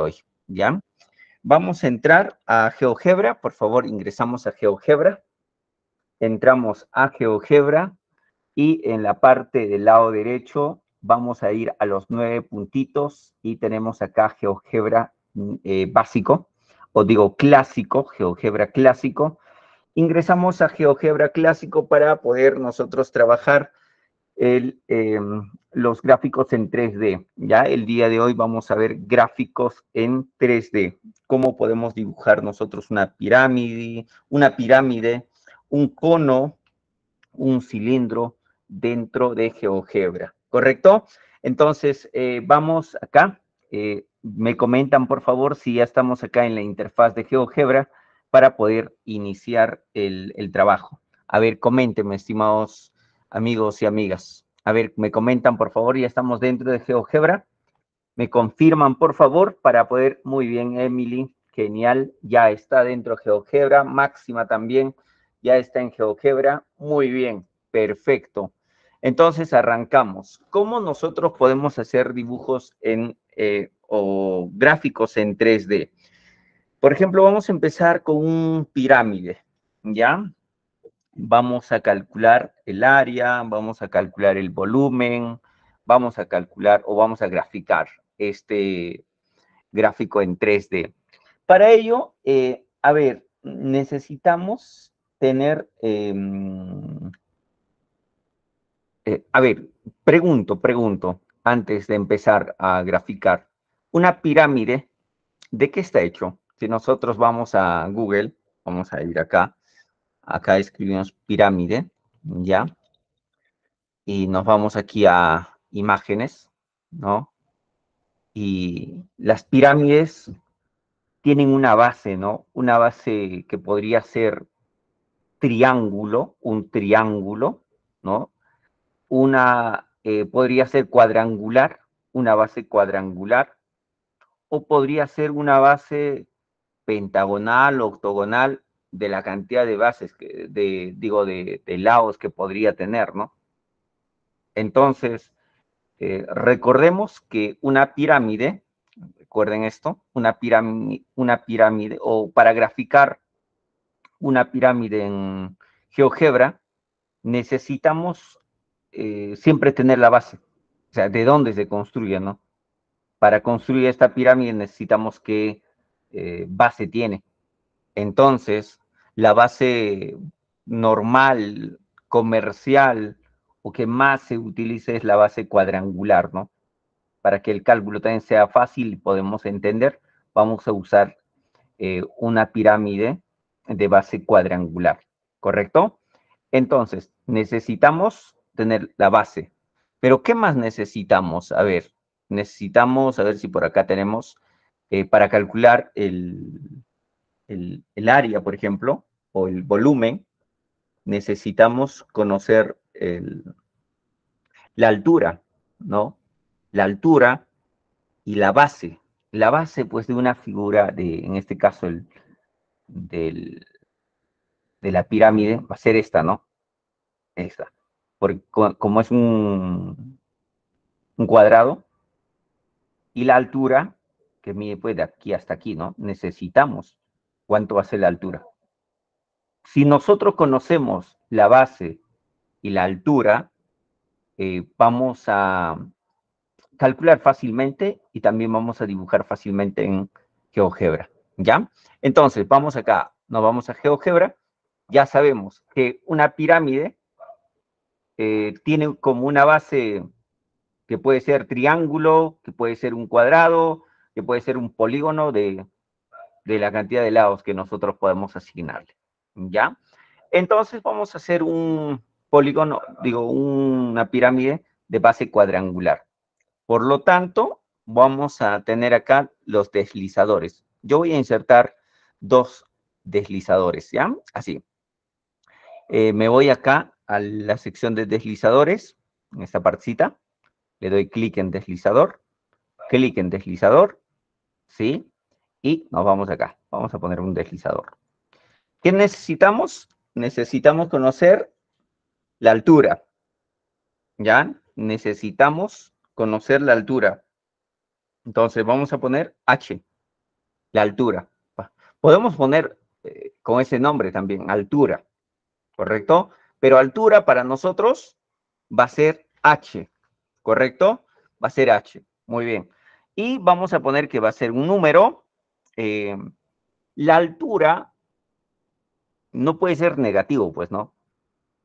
hoy, ¿ya? Vamos a entrar a GeoGebra, por favor, ingresamos a GeoGebra. Entramos a GeoGebra y en la parte del lado derecho vamos a ir a los nueve puntitos y tenemos acá GeoGebra eh, básico, o digo clásico, GeoGebra clásico. Ingresamos a GeoGebra clásico para poder nosotros trabajar el, em, los gráficos en 3D. Ya el día de hoy vamos a ver gráficos en 3D. Cómo podemos dibujar nosotros una pirámide, una pirámide, un cono, un cilindro dentro de GeoGebra. ¿Correcto? Entonces, eh, vamos acá. Eh, me comentan, por favor, si ya estamos acá en la interfaz de GeoGebra para poder iniciar el, el trabajo. A ver, coméntenme, estimados amigos y amigas. A ver, me comentan, por favor, ya estamos dentro de GeoGebra. Me confirman, por favor, para poder, muy bien, Emily, genial, ya está dentro de GeoGebra. Máxima también, ya está en GeoGebra. Muy bien, perfecto. Entonces, arrancamos. ¿Cómo nosotros podemos hacer dibujos en, eh, o gráficos en 3D? Por ejemplo, vamos a empezar con un pirámide, ¿ya? Vamos a calcular el área, vamos a calcular el volumen, vamos a calcular o vamos a graficar este gráfico en 3D. Para ello, eh, a ver, necesitamos tener, em, eh, a ver, pregunto, pregunto, antes de empezar a graficar, una pirámide, ¿de qué está hecho? Si nosotros vamos a Google, vamos a ir acá, Acá escribimos pirámide, ¿ya? Y nos vamos aquí a imágenes, ¿no? Y las pirámides tienen una base, ¿no? Una base que podría ser triángulo, un triángulo, ¿no? Una eh, podría ser cuadrangular, una base cuadrangular, o podría ser una base pentagonal, octogonal, de la cantidad de bases, que, de, digo, de, lados que podría tener, ¿no? Entonces, eh, recordemos que una pirámide, recuerden esto, una pirámide, una pirámide, o para graficar una pirámide en GeoGebra, necesitamos eh, siempre tener la base, o sea, de dónde se construye, ¿no? Para construir esta pirámide necesitamos qué eh, base tiene. Entonces, la base normal, comercial, o que más se utilice es la base cuadrangular, ¿no? Para que el cálculo también sea fácil y podemos entender, vamos a usar eh, una pirámide de base cuadrangular, ¿correcto? Entonces, necesitamos tener la base. Pero, ¿qué más necesitamos? A ver, necesitamos, a ver si por acá tenemos, eh, para calcular el, el, área, por ejemplo, o el volumen, necesitamos conocer la altura, ¿no? La altura y la base. La base, pues, de una figura, de, en este caso, el, de la pirámide, va a ser esta, ¿no? Esta. Porque como es un, un cuadrado, y la altura, que mide pues de aquí hasta aquí, ¿no? Necesitamos cuánto va a ser la altura. Si nosotros conocemos la base y la altura, eh, vamos a calcular fácilmente y también vamos a dibujar fácilmente en GeoGebra, ¿ya? Entonces, vamos acá, nos vamos a GeoGebra, ya sabemos que una pirámide eh, tiene como una base que puede ser triángulo, que puede ser un cuadrado, que puede ser un polígono de de la cantidad de lados que nosotros podemos asignarle. ¿Ya? Entonces vamos a hacer un polígono, digo, una pirámide de base cuadrangular. Por lo tanto, vamos a tener acá los deslizadores. Yo voy a insertar dos deslizadores, ¿ya? Así. Eh, me voy acá a la sección de deslizadores, en esta partecita. Le doy clic en deslizador, clic en deslizador, ¿sí? Y nos vamos acá. Vamos a poner un deslizador. ¿Qué necesitamos? Necesitamos conocer la altura. ¿Ya? Necesitamos conocer la altura. Entonces vamos a poner H, la altura. Podemos poner eh, con ese nombre también, altura, ¿correcto? Pero altura para nosotros va a ser H, ¿correcto? Va a ser H, muy bien. Y vamos a poner que va a ser un número. Eh, la altura no puede ser negativo, pues, ¿no?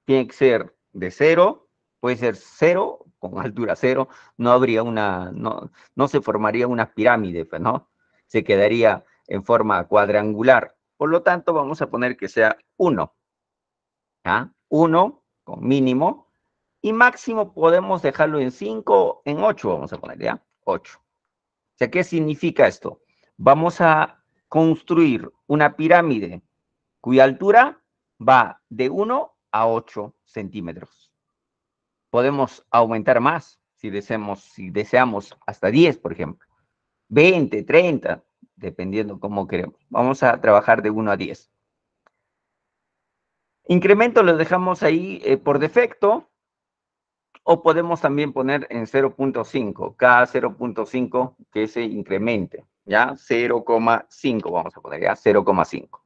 Tiene que ser de cero, puede ser cero, con altura cero, no habría una, no, no se formaría una pirámide, pues, ¿no? Se quedaría en forma cuadrangular. Por lo tanto, vamos a poner que sea 1. ¿Ah? 1 con mínimo. Y máximo podemos dejarlo en 5, en 8 vamos a poner, ¿ya? 8. O sea, ¿qué significa esto? Vamos a construir una pirámide cuya altura va de 1 a 8 centímetros. Podemos aumentar más si deseamos, si deseamos hasta 10, por ejemplo. 20, 30, dependiendo cómo queremos. Vamos a trabajar de 1 a 10. Incremento lo dejamos ahí eh, por defecto o podemos también poner en 0.5, cada 0.5 que se incremente, ¿ya? 0,5 vamos a poner, ¿ya? 0,5.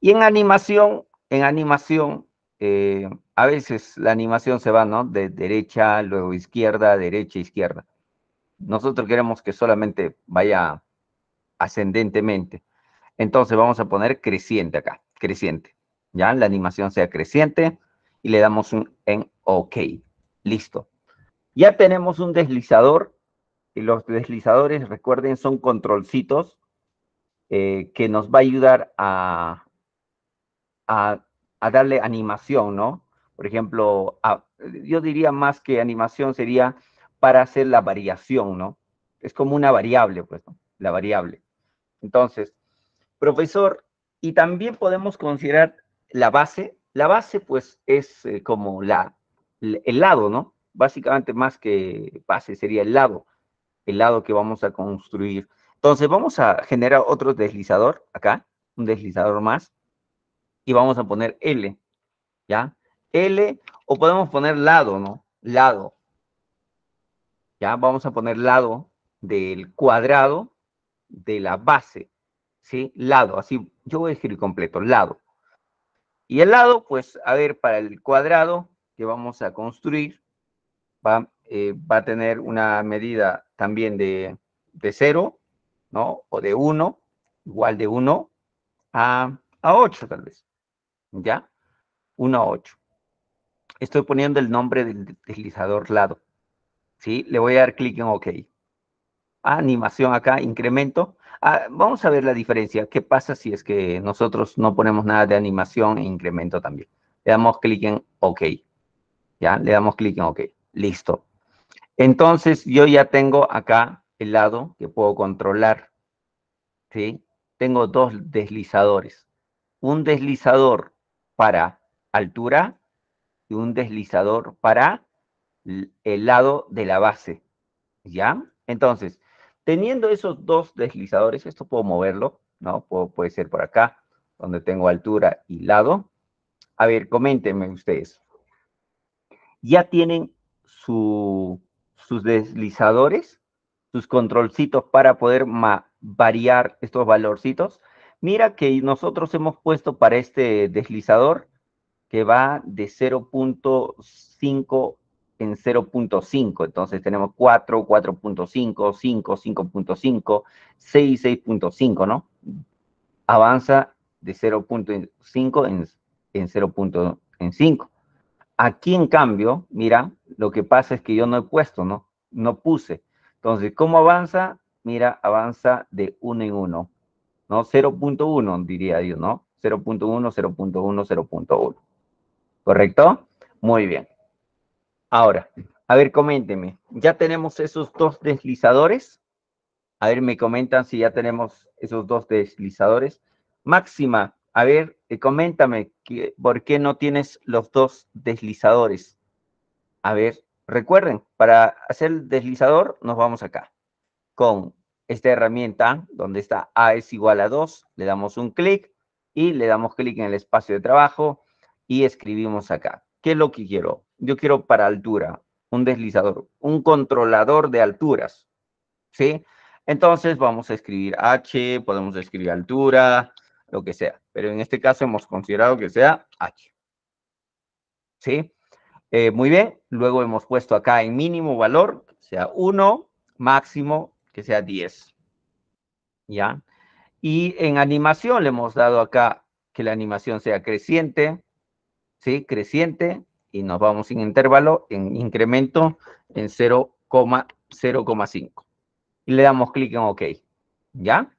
Y en animación, en animación, eh, a veces la animación se va, ¿no? De derecha, luego izquierda, derecha, izquierda. Nosotros queremos que solamente vaya ascendentemente. Entonces vamos a poner creciente acá, creciente. Ya la animación sea creciente y le damos un en OK. Listo. Ya tenemos un deslizador los deslizadores, recuerden, son controlcitos eh, que nos va a ayudar a, a, darle animación, ¿no? Por ejemplo, yo diría más que animación sería para hacer la variación, ¿no? Es como una variable, pues, la variable. Entonces, profesor, y también podemos considerar la base. La base, pues, es eh, como la, el lado, ¿no? Básicamente, más que base, sería el lado, el lado que vamos a construir. Entonces, vamos a generar otro deslizador acá, un deslizador más, y vamos a poner L, ¿ya? L, o podemos poner lado, ¿no? Lado. Ya, vamos a poner lado del cuadrado de la base, ¿sí? Lado, así, yo voy a escribir completo, lado. Y el lado, pues, a ver, para el cuadrado que vamos a construir, va, eh, va a tener una medida también de, de 0, ¿no? O de 1, igual de 1 a, a 8 tal vez, ¿ya? 1 a 8. Estoy poniendo el nombre del deslizador lado, ¿sí? Le voy a dar clic en OK animación acá, incremento. Ah, vamos a ver la diferencia. ¿Qué pasa si es que nosotros no ponemos nada de animación e incremento también? Le damos clic en OK. ¿Ya? Le damos clic en OK. Listo. Entonces, yo ya tengo acá el lado que puedo controlar. ¿Sí? Tengo dos deslizadores. Un deslizador para altura y un deslizador para el lado de la base. ¿Ya? Entonces, Teniendo esos dos deslizadores, esto puedo moverlo, ¿no? puede ser por acá, donde tengo altura y lado. A ver, coméntenme ustedes. ¿Ya tienen sus deslizadores, sus controlcitos para poder variar estos valorcitos? Mira que nosotros hemos puesto para este deslizador que va de 0.5 en 0.5. Entonces tenemos 4, 4.5, 5, 5.5, 6, 6.5, ¿no? Avanza de 0.5 en, en 0.5. Aquí, en cambio, mira, lo que pasa es que yo no he puesto, ¿no? No puse. Entonces, ¿cómo avanza? Mira, avanza de 1 en 1, ¿no? 0.1 diría yo, ¿no? 0.1, 0.1, 0.1. ¿Correcto? Muy bien. Ahora, a ver, coménteme, ¿ya tenemos esos dos deslizadores? A ver, me comentan si ya tenemos esos dos deslizadores. Máxima, a ver, eh, coméntame, ¿por qué no tienes los dos deslizadores? A ver, recuerden, para hacer el deslizador nos vamos acá con esta herramienta donde está A es igual a 2, le damos un clic y le damos clic en el espacio de trabajo y escribimos acá. ¿Qué es lo que quiero? yo quiero para altura, un deslizador, un controlador de alturas, ¿sí? Entonces vamos a escribir h, podemos escribir altura, lo que sea. Pero en este caso hemos considerado que sea h. ¿Sí? Eh, muy bien. Luego hemos puesto acá en mínimo valor, sea 1, máximo, que sea 10. ¿Ya? Y en animación le hemos dado acá que la animación sea creciente, ¿sí? Creciente, y nos vamos sin intervalo, en incremento en 0,0,5. Y le damos clic en OK, ¿ya?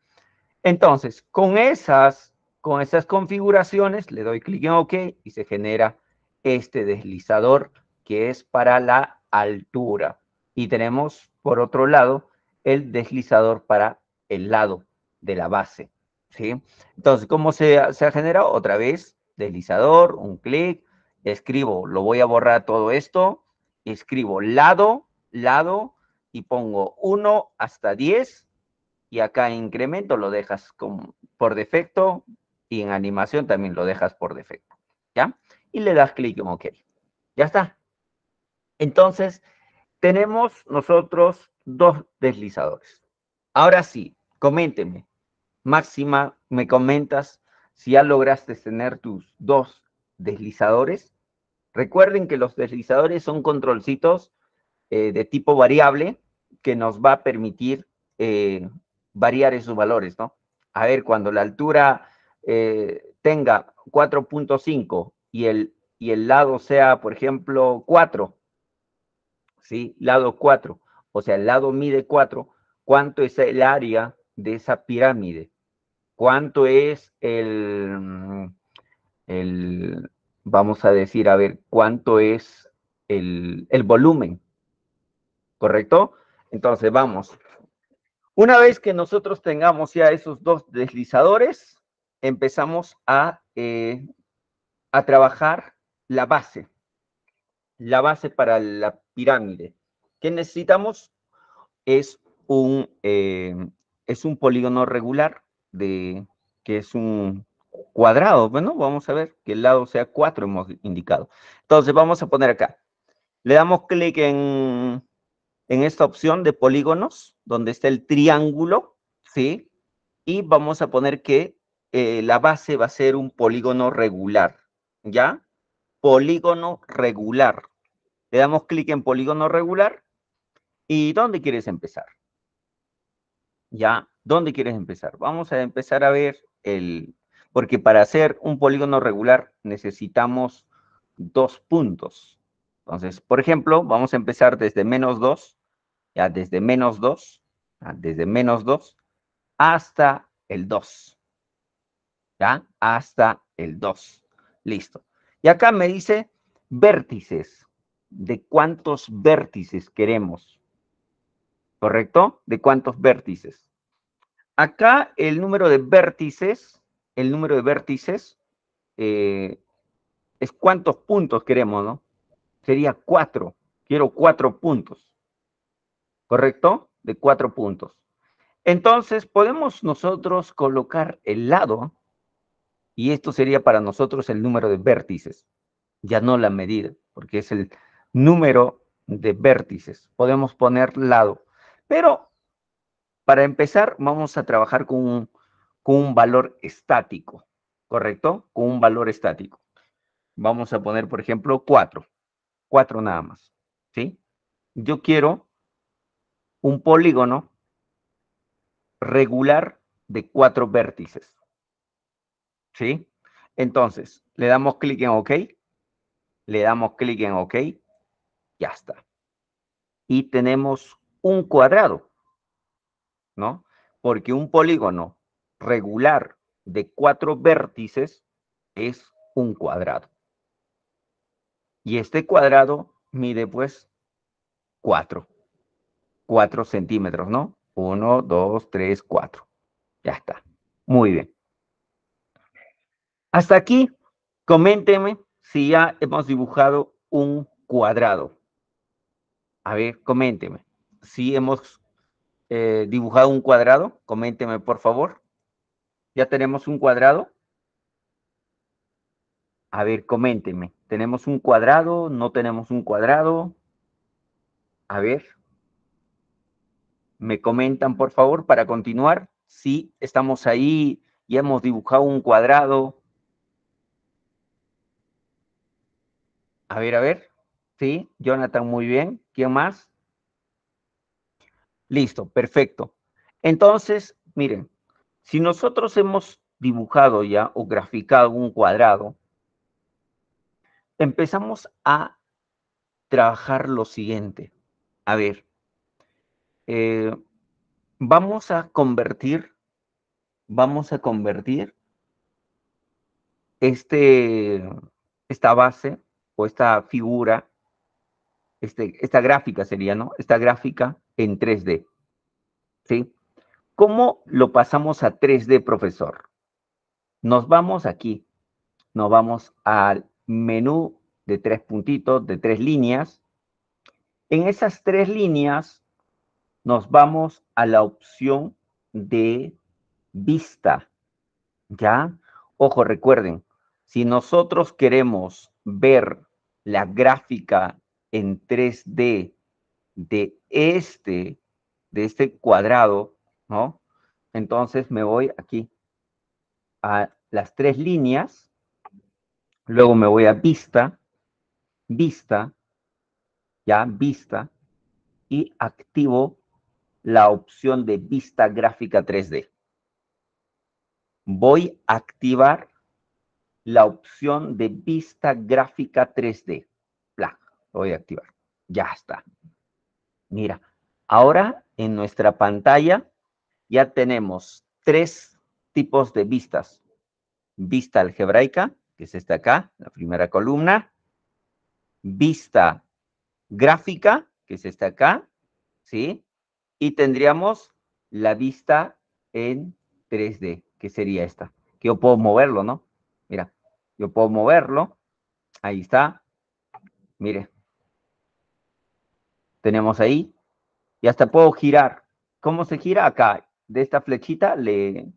Entonces, con esas, con esas configuraciones, le doy clic en OK y se genera este deslizador que es para la altura. Y tenemos, por otro lado, el deslizador para el lado de la base. ¿sí? Entonces, ¿cómo se, se ha generado? Otra vez, deslizador, un clic, escribo, lo voy a borrar todo esto, escribo lado, lado, y pongo 1 hasta 10, y acá en incremento lo dejas como por defecto, y en animación también lo dejas por defecto, ¿ya? Y le das clic en OK. Ya está. Entonces, tenemos nosotros dos deslizadores. Ahora sí, coménteme, Máxima, me comentas si ya lograste tener tus dos deslizadores. Recuerden que los deslizadores son controlcitos eh, de tipo variable que nos va a permitir eh, variar esos valores, ¿no? A ver, cuando la altura eh, tenga 4.5 y el, y el lado sea, por ejemplo, 4, ¿sí? Lado 4, o sea, el lado mide 4, ¿cuánto es el área de esa pirámide? cuánto es el, el, vamos a decir, a ver, cuánto es el, el volumen, ¿correcto? Entonces, vamos. Una vez que nosotros tengamos ya esos dos deslizadores, empezamos a, eh, a trabajar la base, la base para la pirámide. ¿Qué necesitamos? Es un, eh, es un polígono regular de que es un cuadrado. Bueno, vamos a ver que el lado sea 4 hemos indicado. Entonces vamos a poner acá. Le damos clic en, en esta opción de polígonos, donde está el triángulo, ¿sí? Y vamos a poner que eh, la base va a ser un polígono regular, ¿ya? Polígono regular. Le damos clic en polígono regular. ¿Y dónde quieres empezar? ¿Ya? ¿Dónde quieres empezar? Vamos a empezar a ver el... Porque para hacer un polígono regular necesitamos dos puntos. Entonces, por ejemplo, vamos a empezar desde menos 2, ya desde menos 2, desde menos 2 hasta el 2. ¿Ya? Hasta el 2. Listo. Y acá me dice vértices. ¿De cuántos vértices queremos? ¿Correcto? ¿De cuántos vértices? Acá el número de vértices, el número de vértices eh, es cuántos puntos queremos, ¿no? Sería cuatro. Quiero cuatro puntos. ¿Correcto? De cuatro puntos. Entonces, podemos nosotros colocar el lado, y esto sería para nosotros el número de vértices, ya no la medida, porque es el número de vértices. Podemos poner lado. Pero para empezar, vamos a trabajar con un, valor estático, ¿correcto? Con un valor estático. Vamos a poner, por ejemplo, 4. 4 nada más, ¿sí? Yo quiero un polígono regular de cuatro vértices, ¿sí? Entonces, le damos clic en OK, le damos clic en OK, ya está. Y tenemos un cuadrado. ¿no? Porque un polígono regular de cuatro vértices es un cuadrado. Y este cuadrado mide pues cuatro, cuatro centímetros, ¿no? Uno, dos, tres, cuatro. Ya está. Muy bien. Hasta aquí, coménteme si ya hemos dibujado un cuadrado. A ver, coménteme si hemos eh, dibujado un cuadrado? Coménteme, por favor. ¿Ya tenemos un cuadrado? A ver, coménteme. ¿Tenemos un cuadrado? ¿No tenemos un cuadrado? A ver. me comentan, por favor, para continuar. Sí, estamos ahí, y hemos dibujado un cuadrado. A ver, a ver. Sí, Jonathan, muy bien. ¿Quién más? Listo, perfecto. Entonces, miren, si nosotros hemos dibujado ya o graficado un cuadrado, empezamos a trabajar lo siguiente. A ver, eh, vamos a convertir, vamos a convertir este, esta base o esta figura, este, esta gráfica sería, ¿no? Esta gráfica en 3D. ¿Sí? ¿Cómo lo pasamos a 3D, profesor? Nos vamos aquí, nos vamos al menú de tres puntitos, de tres líneas. En esas tres líneas nos vamos a la opción de vista. ¿Ya? Ojo, recuerden, si nosotros queremos ver la gráfica en 3D de este, de este cuadrado, ¿no? Entonces me voy aquí a las tres líneas, luego me voy a vista, vista, ya vista, y activo la opción de vista gráfica 3D. Voy a activar la opción de vista gráfica 3D. Bla, voy a activar. Ya está. Mira, ahora en nuestra pantalla ya tenemos tres tipos de vistas. Vista algebraica, que es esta acá, la primera columna. Vista gráfica, que es esta acá, ¿sí? Y tendríamos la vista en 3D, que sería esta. Que yo puedo moverlo, ¿no? Mira, yo puedo moverlo. Ahí está. Mire. Tenemos ahí. Y hasta puedo girar. ¿Cómo se gira? Acá, de esta flechita, le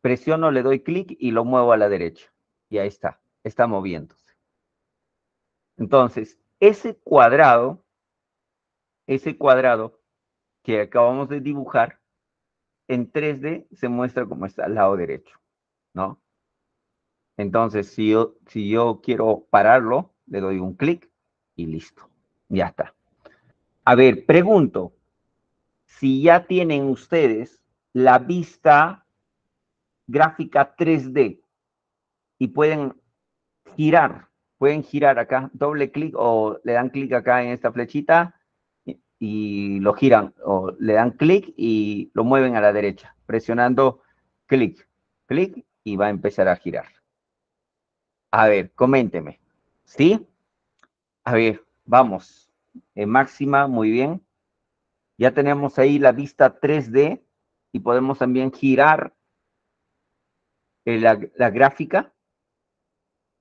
presiono, le doy clic y lo muevo a la derecha. Y ahí está. Está moviéndose. Entonces, ese cuadrado, ese cuadrado que acabamos de dibujar, en 3D se muestra como está al lado derecho, ¿no? Entonces, si yo, si yo quiero pararlo, le doy un clic y listo. Ya está. A ver, pregunto, si ya tienen ustedes la vista gráfica 3D y pueden girar, pueden girar acá, doble clic o le dan clic acá en esta flechita y lo giran o le dan clic y lo mueven a la derecha, presionando clic, clic y va a empezar a girar. A ver, coménteme. ¿Sí? A ver, vamos. En máxima, muy bien. Ya tenemos ahí la vista 3D y podemos también girar eh, la, gráfica.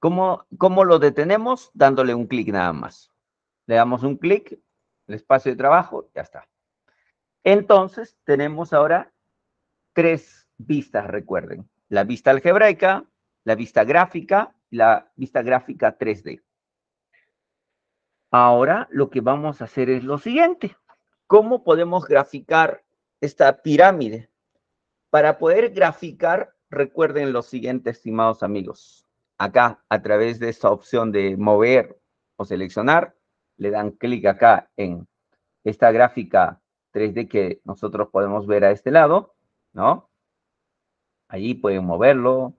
¿Cómo, ¿Cómo lo detenemos? Dándole un clic nada más. Le damos un clic, el espacio de trabajo, ya está. Entonces, tenemos ahora tres vistas, recuerden. La vista algebraica, la vista gráfica la vista gráfica 3D. Ahora lo que vamos a hacer es lo siguiente. ¿Cómo podemos graficar esta pirámide? Para poder graficar, recuerden lo siguiente, estimados amigos. Acá, a través de esta opción de mover o seleccionar, le dan clic acá en esta gráfica 3D que nosotros podemos ver a este lado, ¿no? Allí pueden moverlo,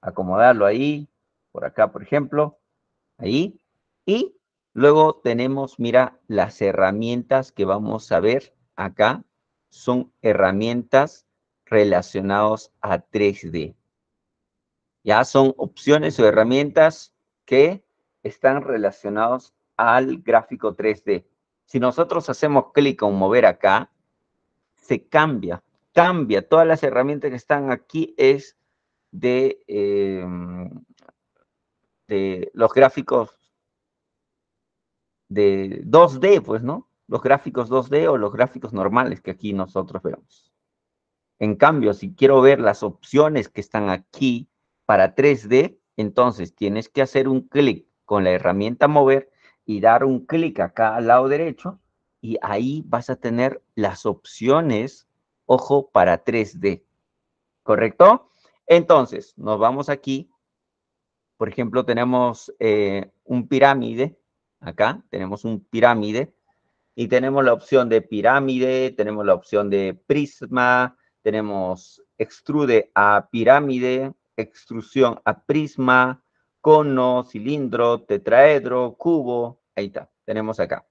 acomodarlo ahí, por acá, por ejemplo, ahí. Y luego tenemos, mira, las herramientas que vamos a ver acá son herramientas relacionadas a 3D. Ya son opciones o herramientas que están relacionados al gráfico 3D. Si nosotros hacemos clic en mover acá, se cambia, cambia. Todas las herramientas que están aquí es de em, los gráficos de 2D, pues, ¿no? Los gráficos 2D o los gráficos normales que aquí nosotros vemos. En cambio, si quiero ver las opciones que están aquí para 3D, entonces tienes que hacer un clic con la herramienta mover y dar un clic acá al lado derecho y ahí vas a tener las opciones, ojo, para 3D. ¿Correcto? Entonces, nos vamos aquí. Por ejemplo, tenemos eh, un pirámide. Acá tenemos un pirámide. Y tenemos la opción de pirámide, tenemos la opción de prisma, tenemos extrude a pirámide, extrusión a prisma, cono, cilindro, tetraedro, cubo. Ahí está, tenemos acá.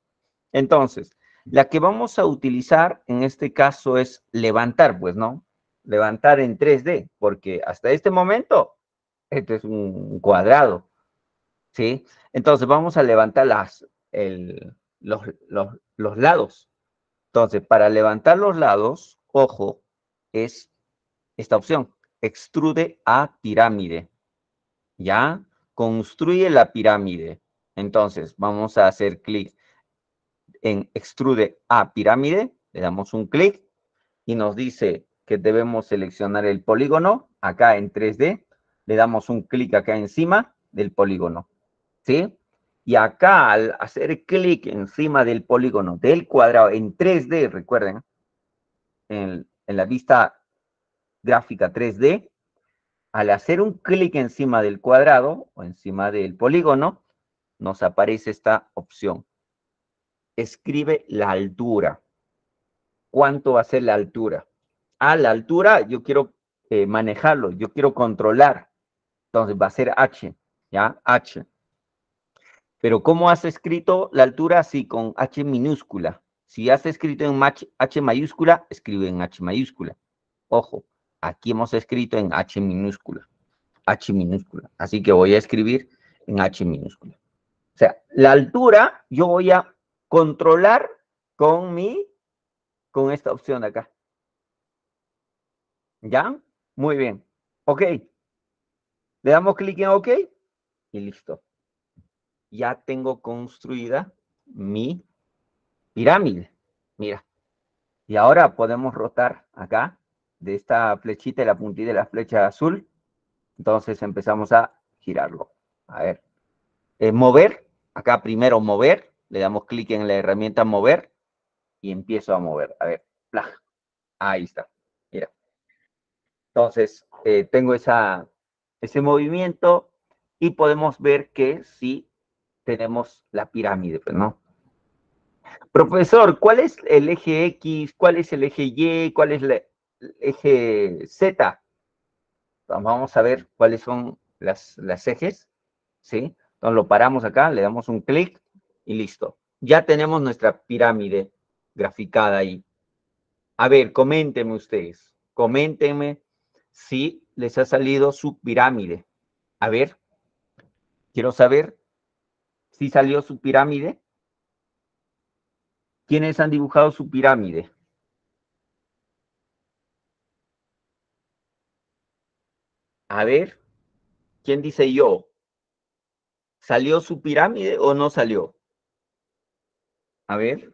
Entonces, la que vamos a utilizar en este caso es levantar, pues, ¿no? Levantar en 3D, porque hasta este momento, este es un cuadrado, ¿sí? Entonces, vamos a levantar las, los, los lados. Entonces, para levantar los lados, ojo, es esta opción, extrude a pirámide. ¿Ya? Construye la pirámide. Entonces, vamos a hacer clic en extrude a pirámide, le damos un clic y nos dice que debemos seleccionar el polígono acá en 3D, le damos un clic acá encima del polígono, ¿sí? Y acá al hacer clic encima del polígono del cuadrado en 3D, recuerden, en, en la vista gráfica 3D, al hacer un clic encima del cuadrado o encima del polígono, nos aparece esta opción. Escribe la altura. ¿Cuánto va a ser la altura? A la altura yo quiero eh, manejarlo, yo quiero controlar. Entonces va a ser H, ¿ya? H. Pero ¿cómo has escrito la altura? Así, con H minúscula. Si has escrito en H mayúscula, escribe en H mayúscula. Ojo, aquí hemos escrito en H minúscula. H minúscula. Así que voy a escribir en H minúscula. O sea, la altura yo voy a controlar con mi, con esta opción de acá. ¿Ya? Muy bien. Ok. Le damos clic en OK y listo. Ya tengo construida mi pirámide. Mira. Y ahora podemos rotar acá de esta flechita y la puntita de la flecha azul. Entonces empezamos a girarlo. A ver. Eh, mover. Acá primero mover. Le damos clic en la herramienta mover y empiezo a mover. A ver. Ahí está. Mira. Entonces, eh, tengo esa, ese movimiento y podemos ver que sí tenemos la pirámide, pues, ¿no? Profesor, ¿cuál es el eje X? ¿Cuál es el eje Y? ¿Cuál es el eje Z? Vamos a ver cuáles son las, las ejes, ¿sí? Entonces lo paramos acá, le damos un clic y listo. Ya tenemos nuestra pirámide graficada ahí. A ver, coméntenme ustedes, coméntenme si les ha salido su pirámide. A ver, quiero saber si salió su pirámide. ¿Quiénes han dibujado su pirámide? A ver, ¿quién dice yo? ¿Salió su pirámide o no salió? A ver.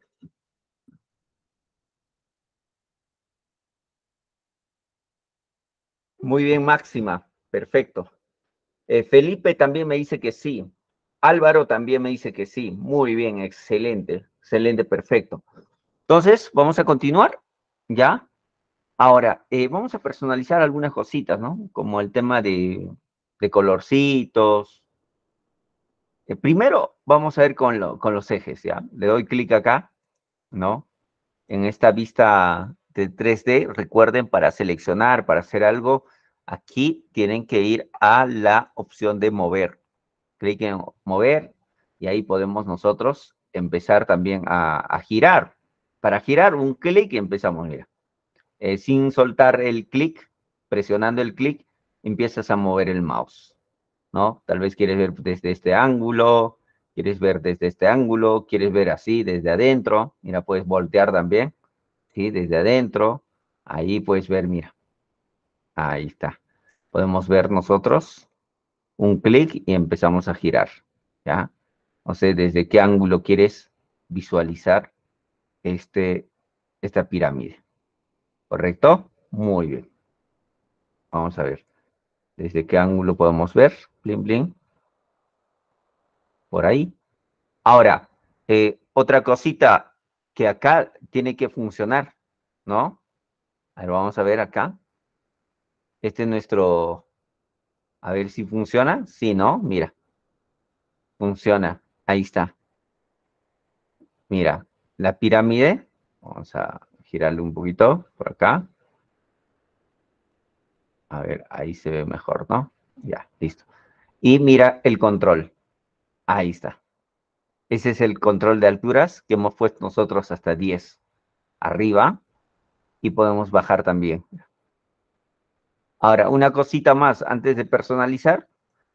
Muy bien, Máxima. Perfecto. Eh, Felipe también me dice que sí. Álvaro también me dice que sí. Muy bien, excelente. Excelente, perfecto. Entonces, vamos a continuar, ¿ya? Ahora, eh, vamos a personalizar algunas cositas, ¿no? Como el tema de, colorcitos. Eh, primero, vamos a ver con, los ejes, ¿ya? Le doy clic acá, ¿no? En esta vista de 3D, recuerden, para seleccionar, para hacer algo, aquí tienen que ir a la opción de mover. Clic en mover y ahí podemos nosotros empezar también a, girar. Para girar un clic empezamos, mira. Eh, sin soltar el clic, presionando el clic, empiezas a mover el mouse, ¿no? Tal vez quieres ver desde este ángulo, quieres ver desde este ángulo, quieres ver así, desde adentro. Mira, puedes voltear también, ¿sí? Desde adentro. Ahí puedes ver, mira. Ahí está. Podemos ver nosotros un clic y empezamos a girar, ¿ya? No sé desde qué ángulo quieres visualizar este, esta pirámide. ¿Correcto? Muy bien. Vamos a ver. ¿Desde qué ángulo podemos ver? Bling, bling. Por ahí. Ahora, eh, otra cosita que acá tiene que funcionar, ¿no? A ver, vamos a ver acá. Este es nuestro, a ver si funciona. Sí, ¿no? Mira. Funciona. Ahí está. Mira, la pirámide. Vamos a girarle un poquito por acá. A ver, ahí se ve mejor, ¿no? Ya, listo. Y mira el control. Ahí está. Ese es el control de alturas que hemos puesto nosotros hasta 10 arriba y podemos bajar también. Ahora, una cosita más antes de personalizar,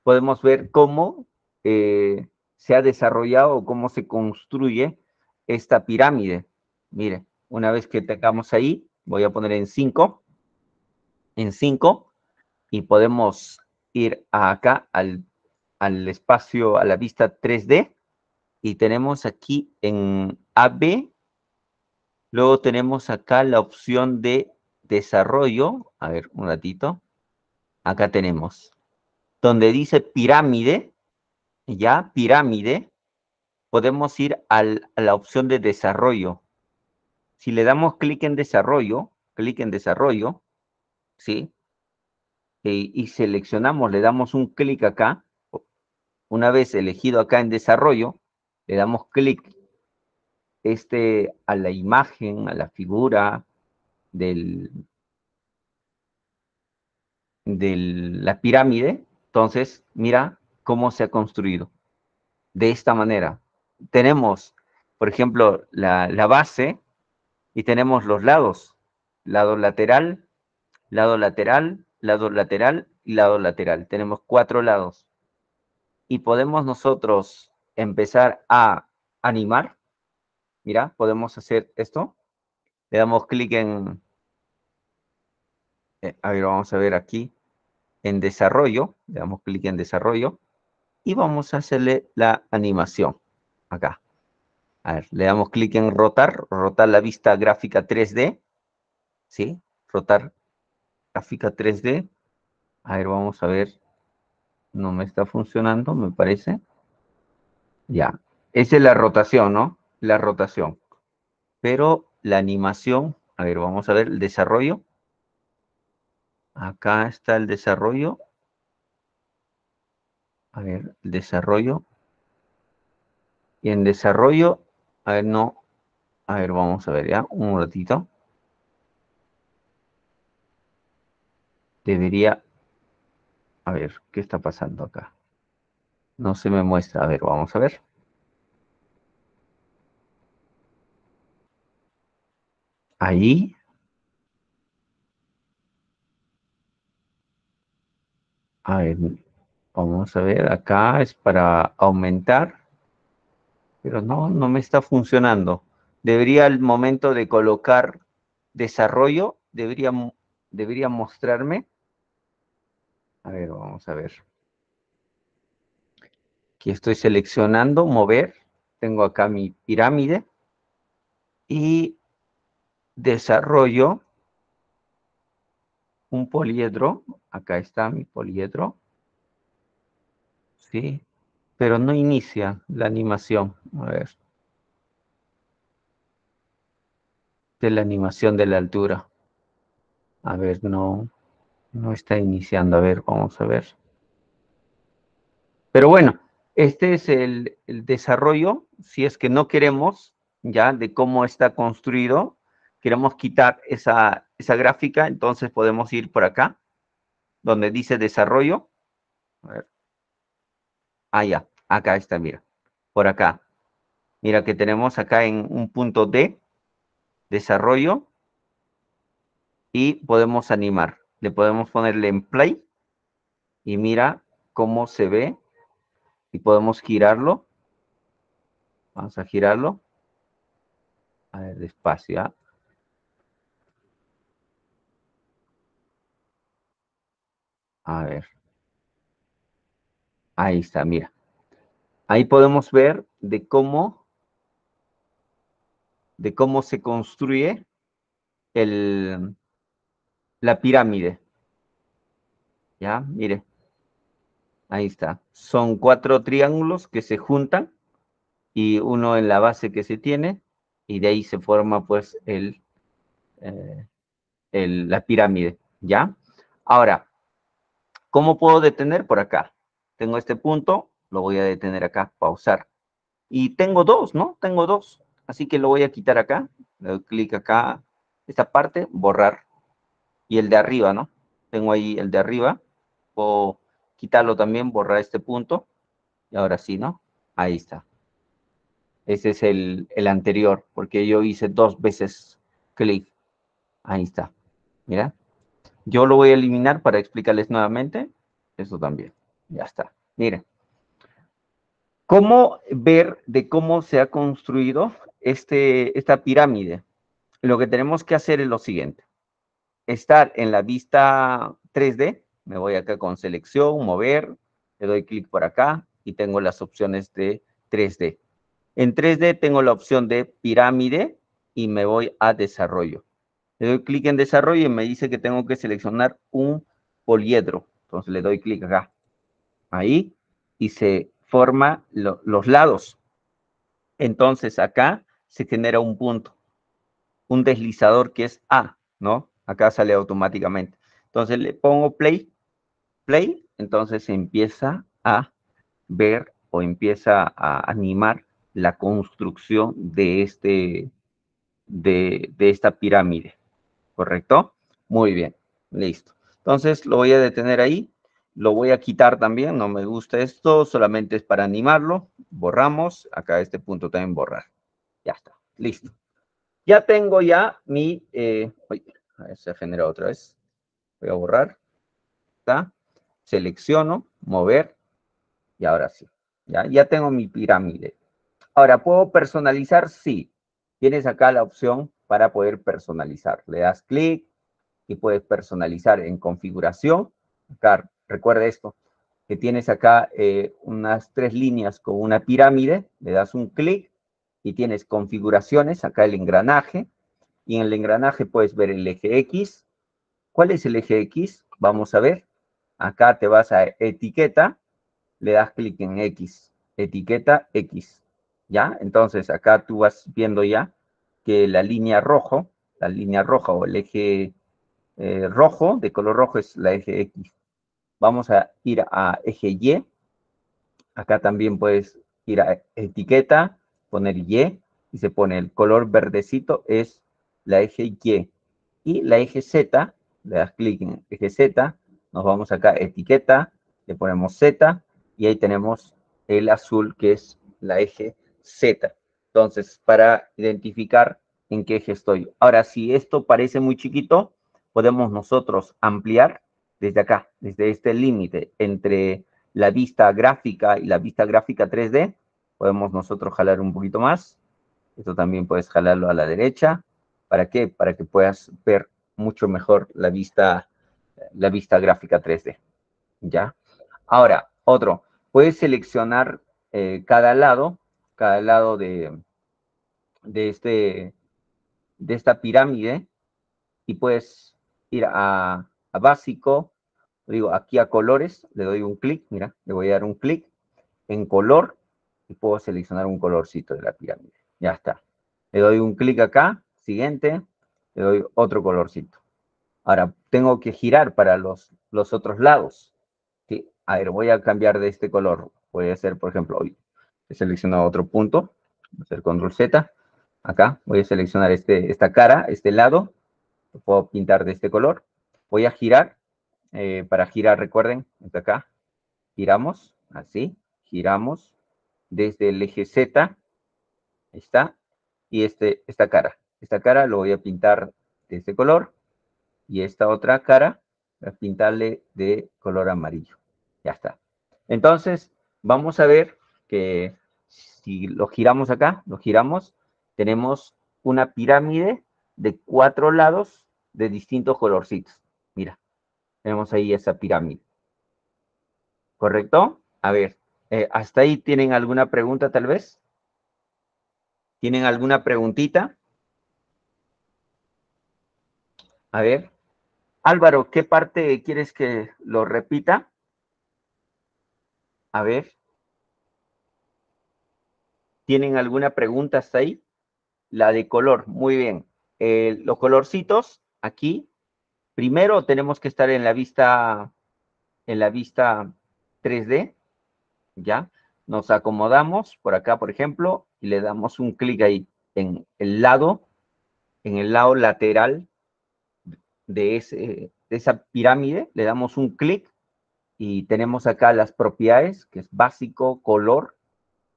podemos ver cómo eh, se ha desarrollado o cómo se construye esta pirámide. Mire, una vez que tengamos ahí, voy a poner en 5, en 5, y podemos ir acá al, al espacio, a la vista 3D, y tenemos aquí en AB, luego tenemos acá la opción de desarrollo, a ver, un ratito, acá tenemos, donde dice pirámide, ya, pirámide, podemos ir a la opción de desarrollo. Si le damos clic en desarrollo, clic en desarrollo, ¿sí? Y, y seleccionamos, le damos un clic acá, una vez elegido acá en desarrollo, le damos clic este, a la imagen, a la figura del, de la pirámide, entonces mira cómo se ha construido. De esta manera. Tenemos, por ejemplo, la, la base y tenemos los lados. Lado lateral, lado lateral, lado lateral y lado lateral. Tenemos cuatro lados. Y podemos nosotros empezar a animar, mira, podemos hacer esto. Le damos clic en, eh, a ver, vamos a ver aquí, en desarrollo, le damos clic en desarrollo y vamos a hacerle la animación acá. A ver, le damos clic en rotar, rotar la vista gráfica 3D, ¿sí? Rotar gráfica 3D. A ver, vamos a ver. No me está funcionando, me parece. Ya, esa es la rotación, ¿no? La rotación. Pero la animación, a ver, vamos a ver el desarrollo. Acá está el desarrollo. A ver, el desarrollo. Y en desarrollo, a ver, no. A ver, vamos a ver ya, un ratito. Debería, a ver, ¿qué está pasando acá? No se me muestra. A ver, vamos a ver. Ahí. A ver, vamos a ver. Acá es para aumentar. Pero no, no me está funcionando. Debería al momento de colocar desarrollo, debería, debería mostrarme. A ver, vamos a ver. Aquí estoy seleccionando, mover. Tengo acá mi pirámide. Y desarrollo un poliedro. Acá está mi poliedro. Sí, pero no inicia la animación. A ver. De la animación de la altura. A ver, no, no está iniciando. A ver, vamos a ver. Pero bueno, este es el, desarrollo, si es que no queremos ya de cómo está construido, queremos quitar esa, esa gráfica, entonces podemos ir por acá, donde dice desarrollo. A ver. Ah, ya, acá está, mira, por acá. Mira que tenemos acá en un punto D, desarrollo, y podemos animar. Le podemos ponerle en play, y mira cómo se ve y podemos girarlo. Vamos a girarlo. A ver, despacio. ¿ah? A ver. Ahí está, mira. Ahí podemos ver de cómo, de cómo se construye el, la pirámide. Ya, mire. Ahí está. Son cuatro triángulos que se juntan y uno en la base que se tiene y de ahí se forma pues el, eh, el, la pirámide, ¿ya? Ahora, ¿cómo puedo detener por acá? Tengo este punto, lo voy a detener acá, pausar. Y tengo dos, ¿no? Tengo dos. Así que lo voy a quitar acá. Le doy clic acá, esta parte, borrar. Y el de arriba, ¿no? Tengo ahí el de arriba. Puedo quitarlo también, borrar este punto. Y ahora sí, ¿no? Ahí está. Ese es el, el anterior, porque yo hice dos veces clic. Ahí está. Mira. Yo lo voy a eliminar para explicarles nuevamente. Eso también. Ya está. Miren. ¿Cómo ver de cómo se ha construido este, esta pirámide? Lo que tenemos que hacer es lo siguiente. Estar en la vista 3D, me voy acá con selección, mover, le doy clic por acá y tengo las opciones de 3D. En 3D tengo la opción de pirámide y me voy a desarrollo. Le doy clic en desarrollo y me dice que tengo que seleccionar un poliedro. Entonces le doy clic acá. Ahí y se forma los lados. Entonces acá se genera un punto, un deslizador que es A, ¿no? Acá sale automáticamente. Entonces le pongo play, play, entonces empieza a ver o empieza a animar la construcción de, este, de, de esta pirámide, ¿correcto? Muy bien, listo. Entonces lo voy a detener ahí lo voy a quitar también, no me gusta esto, solamente es para animarlo. Borramos, acá este punto también borrar. Ya está, listo. Ya tengo ya mi, eh, se genera otra vez. Voy a borrar, está. Selecciono, mover, y ahora sí. Ya, ya tengo mi pirámide. Ahora, ¿puedo personalizar? Sí. Tienes acá la opción para poder personalizar. Le das clic y puedes personalizar en configuración. Acá Recuerda esto, que tienes acá eh, unas tres líneas con una pirámide, le das un clic y tienes configuraciones, acá el engranaje, y en el engranaje puedes ver el eje X. ¿Cuál es el eje X? Vamos a ver. Acá te vas a etiqueta, le das clic en X, etiqueta X. ¿Ya? Entonces acá tú vas viendo ya que la línea rojo, la línea roja o el eje eh, rojo, de color rojo es la eje X. Vamos a ir a eje Y. Acá también puedes ir a etiqueta, poner Y y se pone el color verdecito es la eje Y. Y la eje Z, le das clic en eje Z, nos vamos acá etiqueta, le ponemos Z y ahí tenemos el azul que es la eje Z. Entonces, para identificar en qué eje estoy. Ahora, si esto parece muy chiquito, podemos nosotros ampliar desde acá, desde este límite entre la vista gráfica y la vista gráfica 3D, podemos nosotros jalar un poquito más. Esto también puedes jalarlo a la derecha. ¿Para qué? Para que puedas ver mucho mejor la vista, la vista gráfica 3D. ¿Ya? Ahora, otro. Puedes seleccionar eh, cada lado, cada lado de, de, este, de esta pirámide y puedes ir a, básico, digo aquí a colores, le doy un clic, mira, le voy a dar un clic en color y puedo seleccionar un colorcito de la pirámide. Ya está. Le doy un clic acá, siguiente, le doy otro colorcito. Ahora, tengo que girar para los, los otros lados. ¿sí? A ver, voy a cambiar de este color. Voy a hacer, por ejemplo, hoy he seleccionado otro punto. Hacer control Z. Acá voy a seleccionar este, esta cara, este lado. Lo puedo pintar de este color. Voy a girar eh, para girar, recuerden, hasta acá, giramos, así, giramos desde el eje Z, está, y este, esta cara. Esta cara lo voy a pintar de este color, y esta otra cara, voy a pintarle de color amarillo. Ya está. Entonces, vamos a ver que si lo giramos acá, lo giramos, tenemos una pirámide de cuatro lados de distintos colorcitos. Tenemos ahí esa pirámide. ¿Correcto? A ver, eh, ¿hasta ahí tienen alguna pregunta tal vez? ¿Tienen alguna preguntita? A ver. Álvaro, ¿qué parte quieres que lo repita? A ver. ¿Tienen alguna pregunta hasta ahí? la de color, muy bien. Eh, los colorcitos, aquí, primero tenemos que estar en la vista, en la vista 3D, ¿ya? Nos acomodamos por acá, por ejemplo, y le damos un clic ahí en el lado, en el lado lateral de, ese, de esa pirámide, le damos un clic y tenemos acá las propiedades, que es básico, color.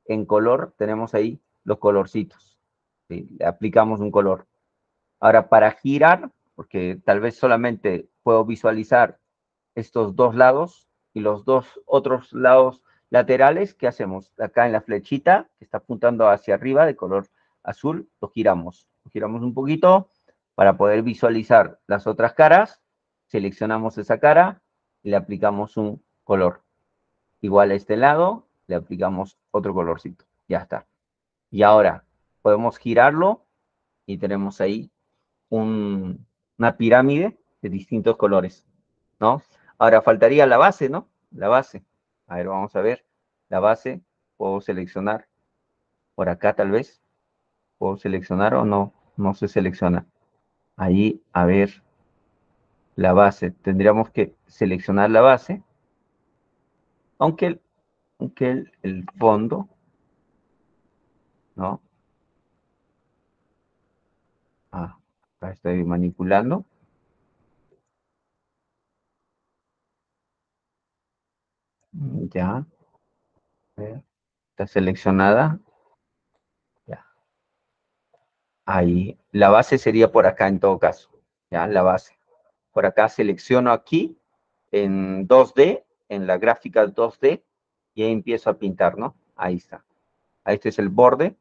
En color tenemos ahí los colorcitos. Aplicamos un color. Ahora, para girar, porque tal vez solamente puedo visualizar estos dos lados y los dos otros lados laterales, ¿qué hacemos? Acá en la flechita, que está apuntando hacia arriba de color azul, lo giramos. Lo giramos un poquito para poder visualizar las otras caras. Seleccionamos esa cara y le aplicamos un color. Igual a este lado, le aplicamos otro colorcito. Ya está. Y ahora podemos girarlo y tenemos ahí una pirámide de distintos colores, ¿no? Ahora faltaría la base, ¿no? La base. A ver, vamos a ver. La base, puedo seleccionar por acá tal vez. ¿Puedo seleccionar o no? No se selecciona. Ahí, a ver, la base. Tendríamos que seleccionar la base. Aunque el, aunque el, el fondo, ¿no? Ah, estoy manipulando. Ya. Está seleccionada. Ya. Ahí. La base sería por acá en todo caso. Ya, la base. Por acá selecciono aquí en 2D, en la gráfica 2D, y ahí empiezo a pintar, ¿no? Ahí está. Este es el borde,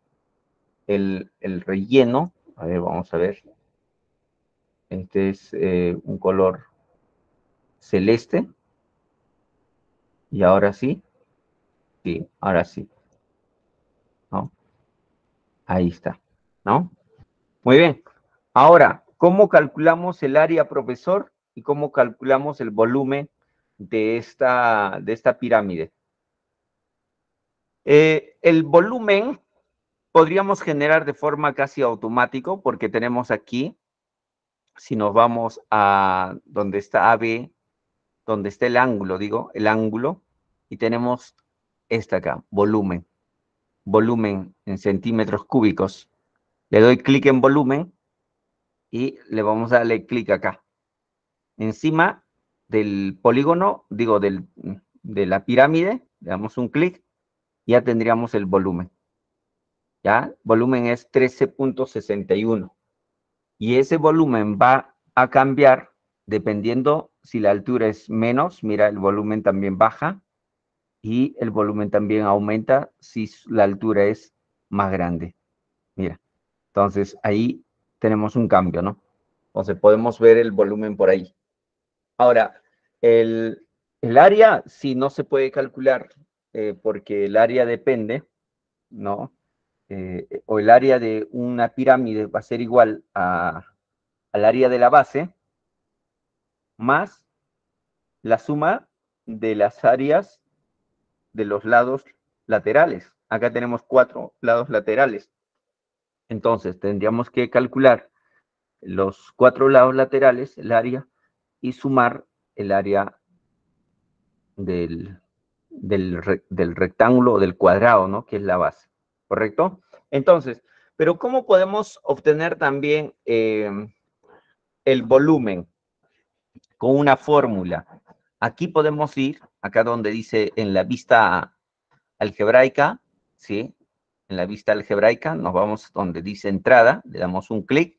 el, el relleno. A ver, vamos a ver. Este es eh, un color celeste. Y ahora sí. Sí, ahora sí. ¿No? Ahí está. ¿No? Muy bien. Ahora, ¿cómo calculamos el área profesor y cómo calculamos el volumen de esta, de esta pirámide? Eh, el volumen podríamos generar de forma casi automático porque tenemos aquí, si nos vamos a donde está AB, donde está el ángulo, digo, el ángulo, y tenemos esta acá, volumen. Volumen en centímetros cúbicos. Le doy clic en volumen y le vamos a darle clic acá. Encima del polígono, digo, del, de la pirámide, le damos un clic, ya tendríamos el volumen. ¿Ya? Volumen es 13.61. Y ese volumen va a cambiar dependiendo si la altura es menos, mira, el volumen también baja, y el volumen también aumenta si la altura es más grande. Mira, entonces ahí tenemos un cambio, ¿no? Entonces podemos ver el volumen por ahí. Ahora, el, área sí no se puede calcular eh, porque el área depende, ¿no? Eh, o el área de una pirámide va a ser igual a, al área de la base más la suma de las áreas de los lados laterales. Acá tenemos cuatro lados laterales. Entonces, tendríamos que calcular los cuatro lados laterales, el área, y sumar el área del, del, rectángulo o del cuadrado, ¿no? Que es la base, ¿correcto? Entonces, pero ¿cómo podemos obtener también eh, el volumen? Con una fórmula. Aquí podemos ir, acá donde dice en la vista algebraica, ¿sí? En la vista algebraica nos vamos donde dice entrada, le damos un clic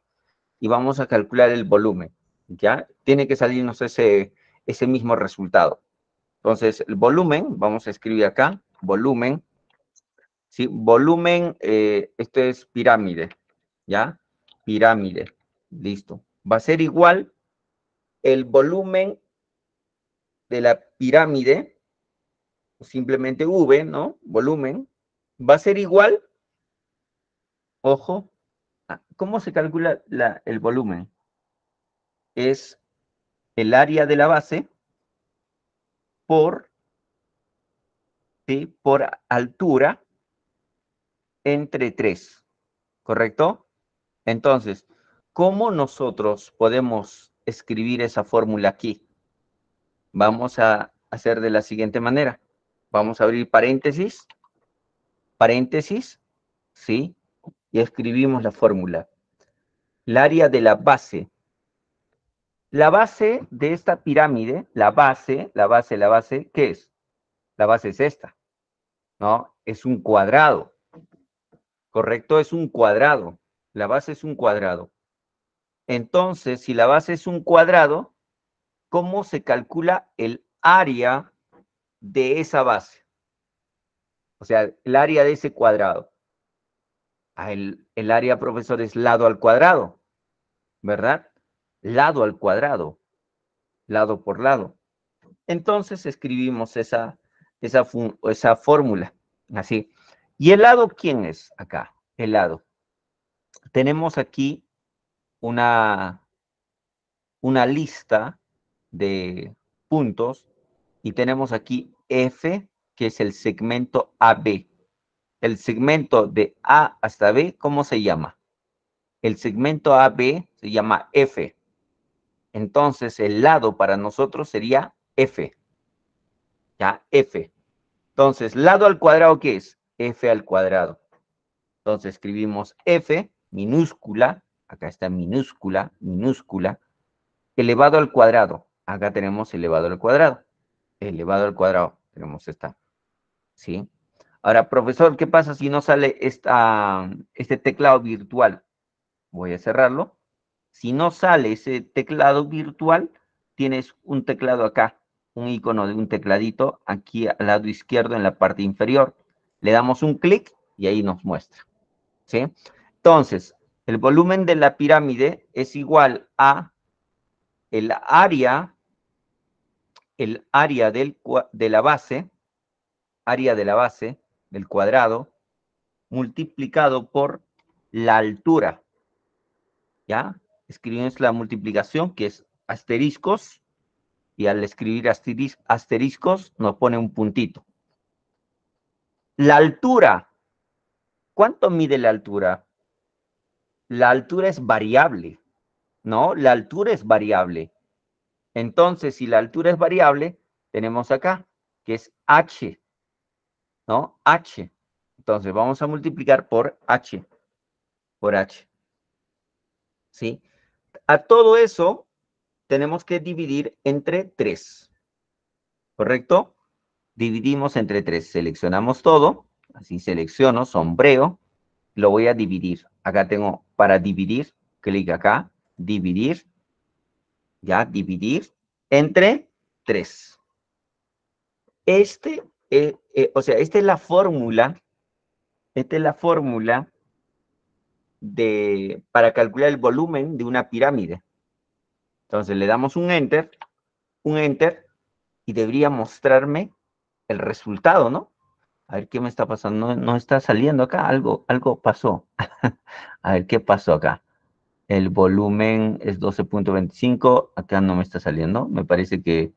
y vamos a calcular el volumen, ¿ya? Tiene que salirnos ese, ese mismo resultado. Entonces, el volumen, vamos a escribir acá, volumen, ¿sí? Volumen, eh, esto es pirámide, ¿ya? Pirámide, listo. Va a ser igual el volumen de la pirámide, simplemente V, ¿no? Volumen, va a ser igual, ojo, ¿cómo se calcula el volumen? Es el área de la base por, ¿sí? por altura entre 3, ¿correcto? Entonces, ¿cómo nosotros podemos escribir esa fórmula aquí? Vamos a hacer de la siguiente manera. Vamos a abrir paréntesis, paréntesis, ¿sí? Y escribimos la fórmula. El área de la base. La base de esta pirámide, la base, la base, la base, ¿qué es? La base es esta, ¿no? Es un cuadrado. ¿Correcto? Es un cuadrado. La base es un cuadrado. Entonces, si la base es un cuadrado, ¿cómo se calcula el área de esa base? O sea, el área de ese cuadrado. Ah, el, área, profesor, es lado al cuadrado, ¿verdad? Lado al cuadrado, lado por lado. Entonces escribimos esa, esa fórmula, así. ¿Y el lado quién es acá? El lado. Tenemos aquí una, una lista de puntos y tenemos aquí F, que es el segmento AB. El segmento de A hasta B, ¿cómo se llama? El segmento AB se llama F. Entonces, el lado para nosotros sería F. ¿Ya? F. Entonces, lado al cuadrado, ¿qué es? F al cuadrado. Entonces, escribimos F minúscula, acá está minúscula, minúscula, elevado al cuadrado. Acá tenemos elevado al cuadrado. Elevado al cuadrado. Tenemos esta. ¿Sí? Ahora, profesor, ¿qué pasa si no sale esta, este teclado virtual? Voy a cerrarlo. Si no sale ese teclado virtual, tienes un teclado acá, un icono de un tecladito aquí al lado izquierdo en la parte inferior. Le damos un clic y ahí nos muestra. ¿Sí? Entonces, el volumen de la pirámide es igual a el área, el área del, de la base, área de la base del cuadrado, multiplicado por la altura. ¿Ya? Escribimos la multiplicación, que es asteriscos, y al escribir asteriscos nos pone un puntito. La altura. ¿Cuánto mide la altura? La altura es variable. ¿no? La altura es variable. Entonces, si la altura es variable, tenemos acá, que es h, ¿no? h. Entonces, vamos a multiplicar por h, por h. ¿Sí? A todo eso, tenemos que dividir entre 3. ¿Correcto? Dividimos entre 3. Seleccionamos todo. Así selecciono, sombreo. Lo voy a dividir. Acá tengo para dividir. Clic acá dividir, ya, dividir entre 3. Este, eh, eh, o sea, esta es la fórmula, esta es la fórmula de, para calcular el volumen de una pirámide. Entonces le damos un enter, un enter, y debería mostrarme el resultado, ¿no? A ver qué me está pasando. No, está saliendo acá. Algo, algo pasó. a ver qué pasó acá. El volumen es 12.25. Acá no me está saliendo. Me parece que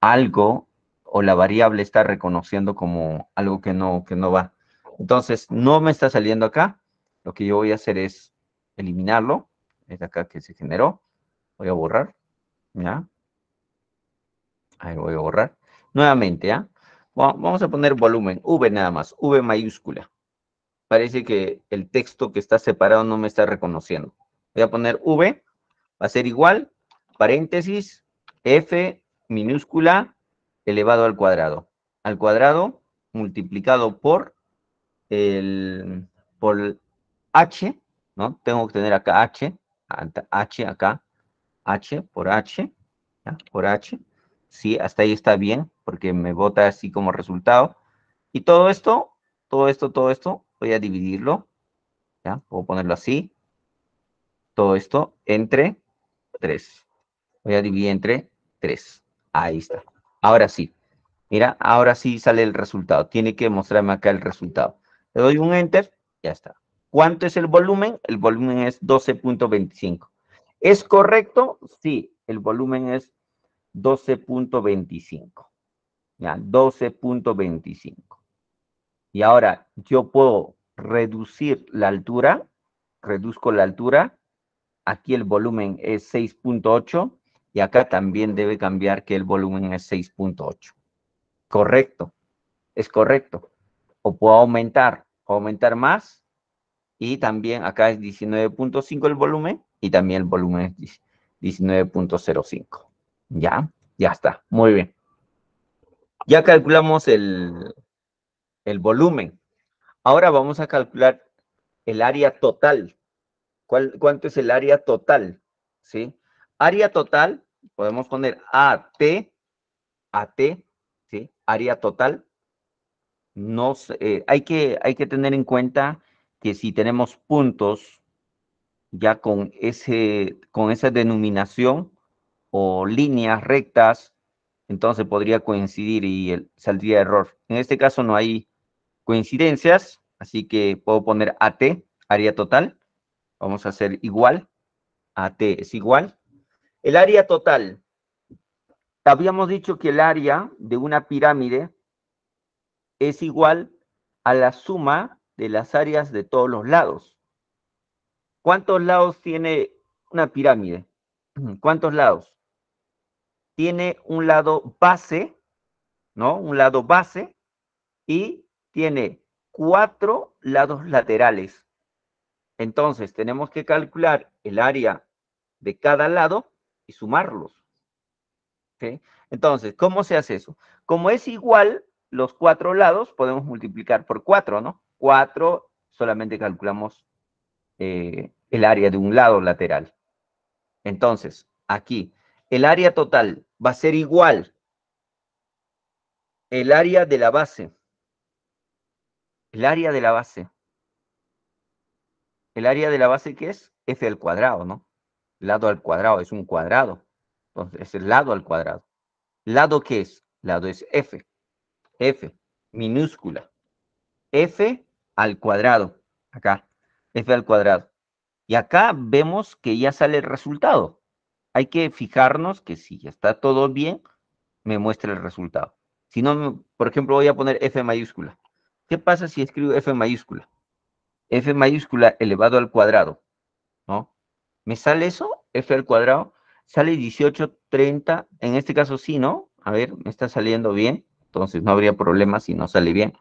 algo o la variable está reconociendo como algo que no, que no va. Entonces, no me está saliendo acá. Lo que yo voy a hacer es eliminarlo. Es acá que se generó. Voy a borrar. ¿Ya? Ahí voy a borrar. Nuevamente, ¿ya? Vamos a poner volumen. V nada más. V mayúscula. Parece que el texto que está separado no me está reconociendo. Voy a poner V, va a ser igual, paréntesis, F minúscula elevado al cuadrado. Al cuadrado multiplicado por el, por H, ¿no? Tengo que tener acá H, H acá, H por H, ¿ya? por H. Sí, hasta ahí está bien, porque me bota así como resultado. Y todo esto, todo esto, todo esto, voy a dividirlo, ¿ya? Puedo ponerlo así, todo esto entre 3. Voy a dividir entre 3. Ahí está. Ahora sí. Mira, ahora sí sale el resultado. Tiene que mostrarme acá el resultado. Le doy un enter, ya está. ¿Cuánto es el volumen? El volumen es 12.25. ¿Es correcto? Sí, el volumen es 12.25. Ya, 12.25. Y ahora yo puedo reducir la altura reduzco la altura, aquí el volumen es 6.8 y acá también debe cambiar que el volumen es 6.8. Correcto, es correcto. O puedo aumentar, aumentar más y también acá es 19.5 el volumen y también el volumen es 19.05. Ya, ya está, muy bien. Ya calculamos el, el volumen. Ahora vamos a calcular el área total. ¿Cuál, ¿Cuánto es el área total? ¿Sí? Área total, podemos poner AT, AT, ¿sí? Área total. No eh, hay, que, hay que tener en cuenta que si tenemos puntos ya con, ese, con esa denominación o líneas rectas, entonces podría coincidir y saldría error. En este caso no hay coincidencias, así que puedo poner AT, área total. Vamos a hacer igual. AT es igual. El área total. Habíamos dicho que el área de una pirámide es igual a la suma de las áreas de todos los lados. ¿Cuántos lados tiene una pirámide? ¿Cuántos lados? Tiene un lado base, ¿no? Un lado base y tiene cuatro lados laterales. Entonces, tenemos que calcular el área de cada lado y sumarlos. Entonces, ¿cómo se hace eso? Como es igual los cuatro lados, podemos multiplicar por cuatro, ¿no? Cuatro, solamente calculamos eh, el área de un lado lateral. Entonces, aquí, el área total va a ser igual el área de la base el área de la base. El área de la base, ¿qué es? F al cuadrado, ¿no? Lado al cuadrado, es un cuadrado. Entonces, es el lado al cuadrado. ¿Lado qué es? Lado es F. F, minúscula. F al cuadrado. Acá, F al cuadrado. Y acá vemos que ya sale el resultado. Hay que fijarnos que si está todo bien, me muestra el resultado. Si no, por ejemplo, voy a poner F mayúscula. ¿Qué pasa si escribo F mayúscula? F mayúscula elevado al cuadrado, ¿no? ¿Me sale eso? F al cuadrado. Sale 1830, en este caso sí, ¿no? A ver, me está saliendo bien, entonces no habría problema si no sale bien.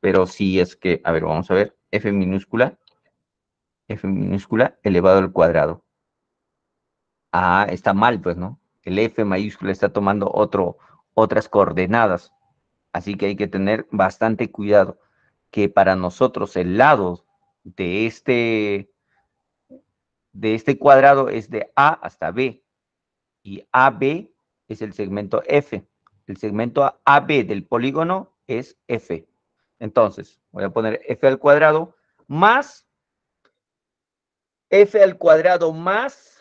Pero sí es que, a ver, vamos a ver, F minúscula, F minúscula elevado al cuadrado. Ah, está mal, pues, ¿no? El F mayúscula está tomando otras coordenadas. Así que hay que tener bastante cuidado que para nosotros el lado de este, de este cuadrado es de A hasta B y AB es el segmento F. El segmento AB del polígono es F. Entonces, voy a poner F al cuadrado más F al cuadrado más,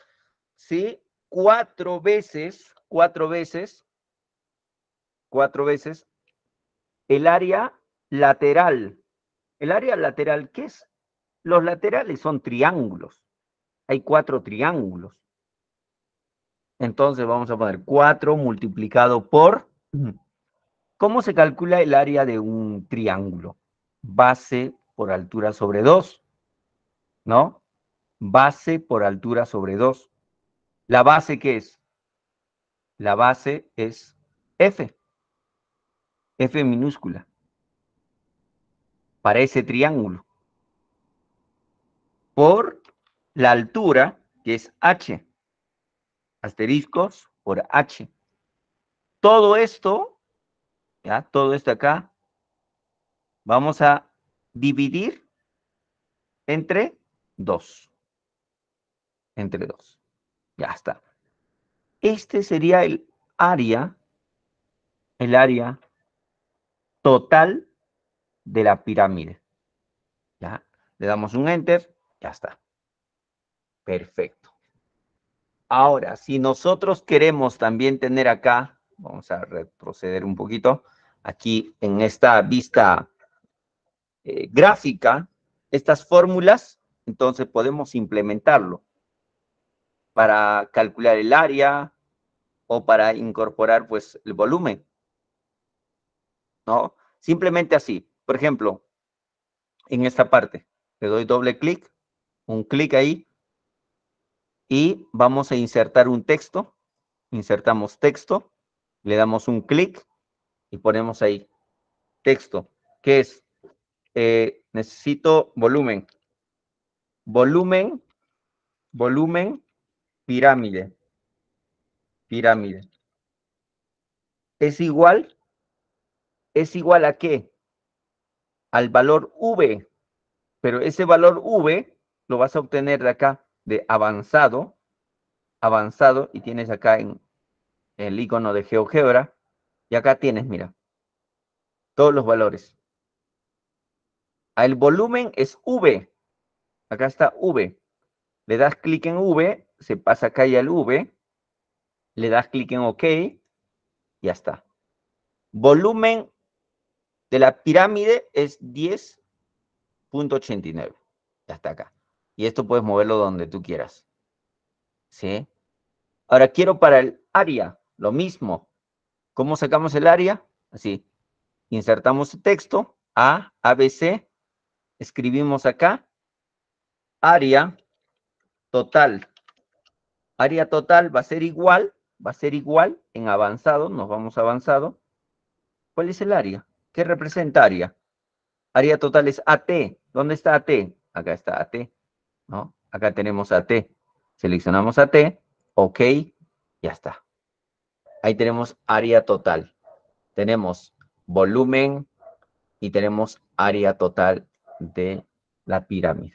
¿sí? Cuatro veces, cuatro veces, cuatro veces el área lateral. El área lateral, ¿qué es? Los laterales son triángulos. Hay cuatro triángulos. Entonces vamos a poner 4 multiplicado por... ¿Cómo se calcula el área de un triángulo? Base por altura sobre 2. ¿No? Base por altura sobre 2. ¿La base qué es? La base es F. F minúscula, para ese triángulo, por la altura, que es H, asteriscos por H. Todo esto, ya, todo esto acá, vamos a dividir entre 2. Entre 2. Ya está. Este sería el área, el área total de la pirámide. ¿Ya? Le damos un enter, ya está. Perfecto. Ahora, si nosotros queremos también tener acá, vamos a retroceder un poquito, aquí en esta vista eh, gráfica, estas fórmulas, entonces podemos implementarlo para calcular el área o para incorporar pues el volumen. ¿no? Simplemente así. Por ejemplo, en esta parte, le doy doble clic un clic ahí y vamos a insertar un texto. Insertamos texto, le damos un clic y ponemos ahí texto, que es, eh, necesito volumen. Volumen, volumen, pirámide. Pirámide. Es igual, es igual a qué? Al valor V. Pero ese valor V lo vas a obtener de acá, de avanzado, avanzado, y tienes acá en el icono de GeoGebra, y acá tienes, mira, todos los valores. El volumen es V. Acá está V. Le das clic en V, se pasa acá ya el V. Le das clic en OK. Ya está. Volumen de la pirámide es 10.89. Ya está acá. Y esto puedes moverlo donde tú quieras. ¿Sí? Ahora quiero para el área, lo mismo. ¿Cómo sacamos el área? Así. Insertamos texto, A, ABC, escribimos acá, área total. Área total va a ser igual, va a ser igual en avanzado, nos vamos avanzado. ¿Cuál es el área? ¿Qué representa área? Área total es AT. ¿Dónde está AT? Acá está AT, ¿no? Acá tenemos AT. Seleccionamos AT, OK, ya está. Ahí tenemos área total. Tenemos volumen y tenemos área total de la pirámide.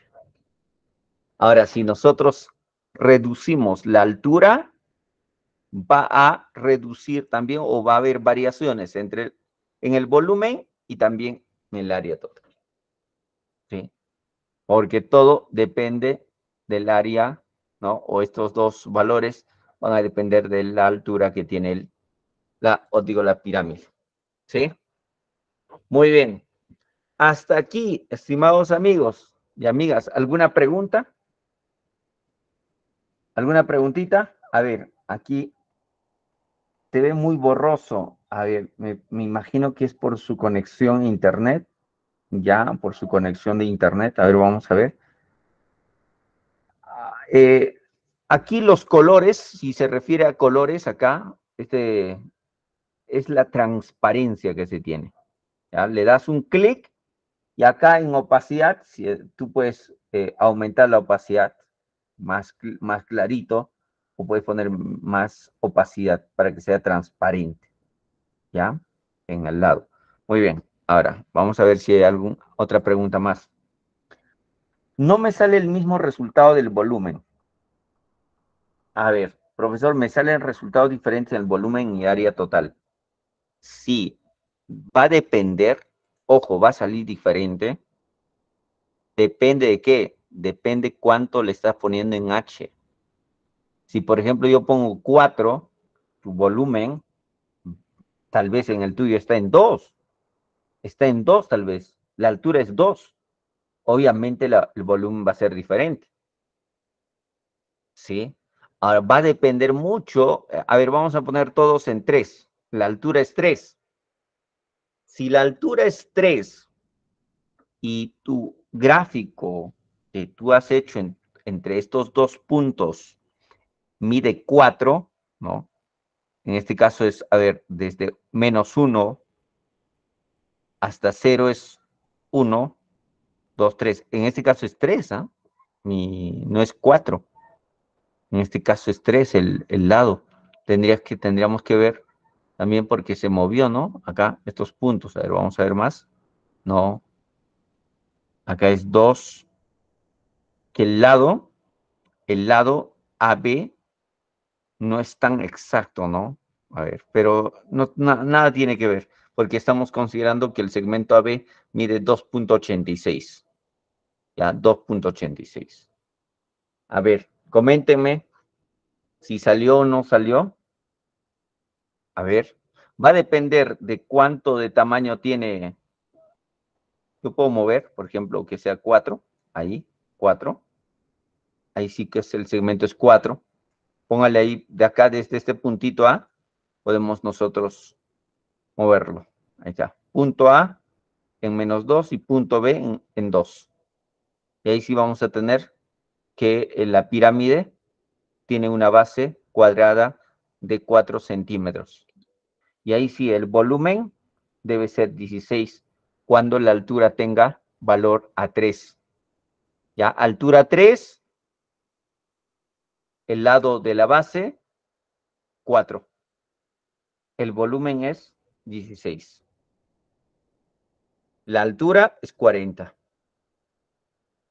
Ahora, si nosotros reducimos la altura, va a reducir también o va a haber variaciones entre en el volumen y también en el área total. ¿Sí? Porque todo depende del área, ¿no? O estos dos valores van a depender de la altura que tiene el, la, digo, la pirámide. ¿Sí? Muy bien. Hasta aquí, estimados amigos y amigas, ¿alguna pregunta? ¿Alguna preguntita? A ver, aquí se ve muy borroso. A ver, me, imagino que es por su conexión a internet. Ya, por su conexión de internet. A ver, vamos a ver. Ah, eh, aquí los colores, si se refiere a colores acá, este es la transparencia que se tiene. Le das un clic y acá en opacidad, si, eh, tú puedes eh, aumentar la opacidad más, más clarito o puedes poner más opacidad para que sea transparente. ¿Ya? En el lado. Muy bien. Ahora, vamos a ver si hay alguna otra pregunta más. No me sale el mismo resultado del volumen. A ver, profesor, me salen resultados diferentes en el volumen y área total. Sí, va a depender, ojo, va a salir diferente. Depende de qué, depende cuánto le estás poniendo en H. Si, por ejemplo, yo pongo 4, tu volumen, tal vez en el tuyo está en 2. Está en 2 tal vez. La altura es 2. Obviamente el volumen va a ser diferente. ¿Sí? Ahora va a depender mucho. A ver, vamos a poner todos en 3. La altura es 3. Si la altura es 3 y tu gráfico que tú has hecho entre estos dos puntos mide 4, ¿no? En este caso es, a ver, desde menos 1 hasta 0 es 1, 2, 3. En este caso es 3, ¿ah? no es 4. En este caso es 3 el, el lado. Tendrías que, tendríamos que ver también porque se movió, ¿no? Acá, estos puntos, a ver, vamos a ver más. No. Acá es 2. Que el lado, el lado AB no es tan exacto, ¿no? A ver, pero no, nada tiene que ver, porque estamos considerando que el segmento AB mide 2.86. Ya, 2.86. A ver, coméntenme si salió o no salió. A ver, va a depender de cuánto de tamaño tiene. Yo puedo mover, por ejemplo, que sea 4, ahí, 4. Ahí sí que es el segmento es 4. Póngale ahí, de acá, desde este puntito A, podemos nosotros moverlo. Ahí está. Punto A en menos 2 y punto B en, en 2. Y ahí sí vamos a tener que la pirámide tiene una base cuadrada de 4 centímetros. Y ahí sí, el volumen debe ser 16 cuando la altura tenga valor a 3. ¿Ya? Altura 3, el lado de la base, 4. El volumen es 16. La altura es 40.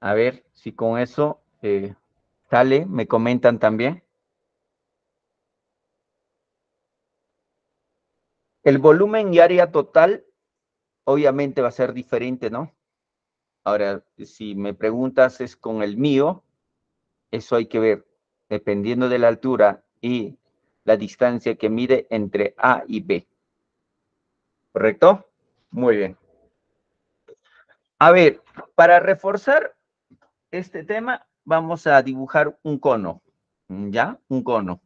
A ver si con eso eh, sale, me comentan también. El volumen y área total obviamente va a ser diferente, ¿no? Ahora, si me preguntas es con el mío, eso hay que ver, dependiendo de la altura y la distancia que mide entre A y B. ¿Correcto? Muy bien. A ver, para reforzar este tema, vamos a dibujar un cono, ¿ya? Un cono,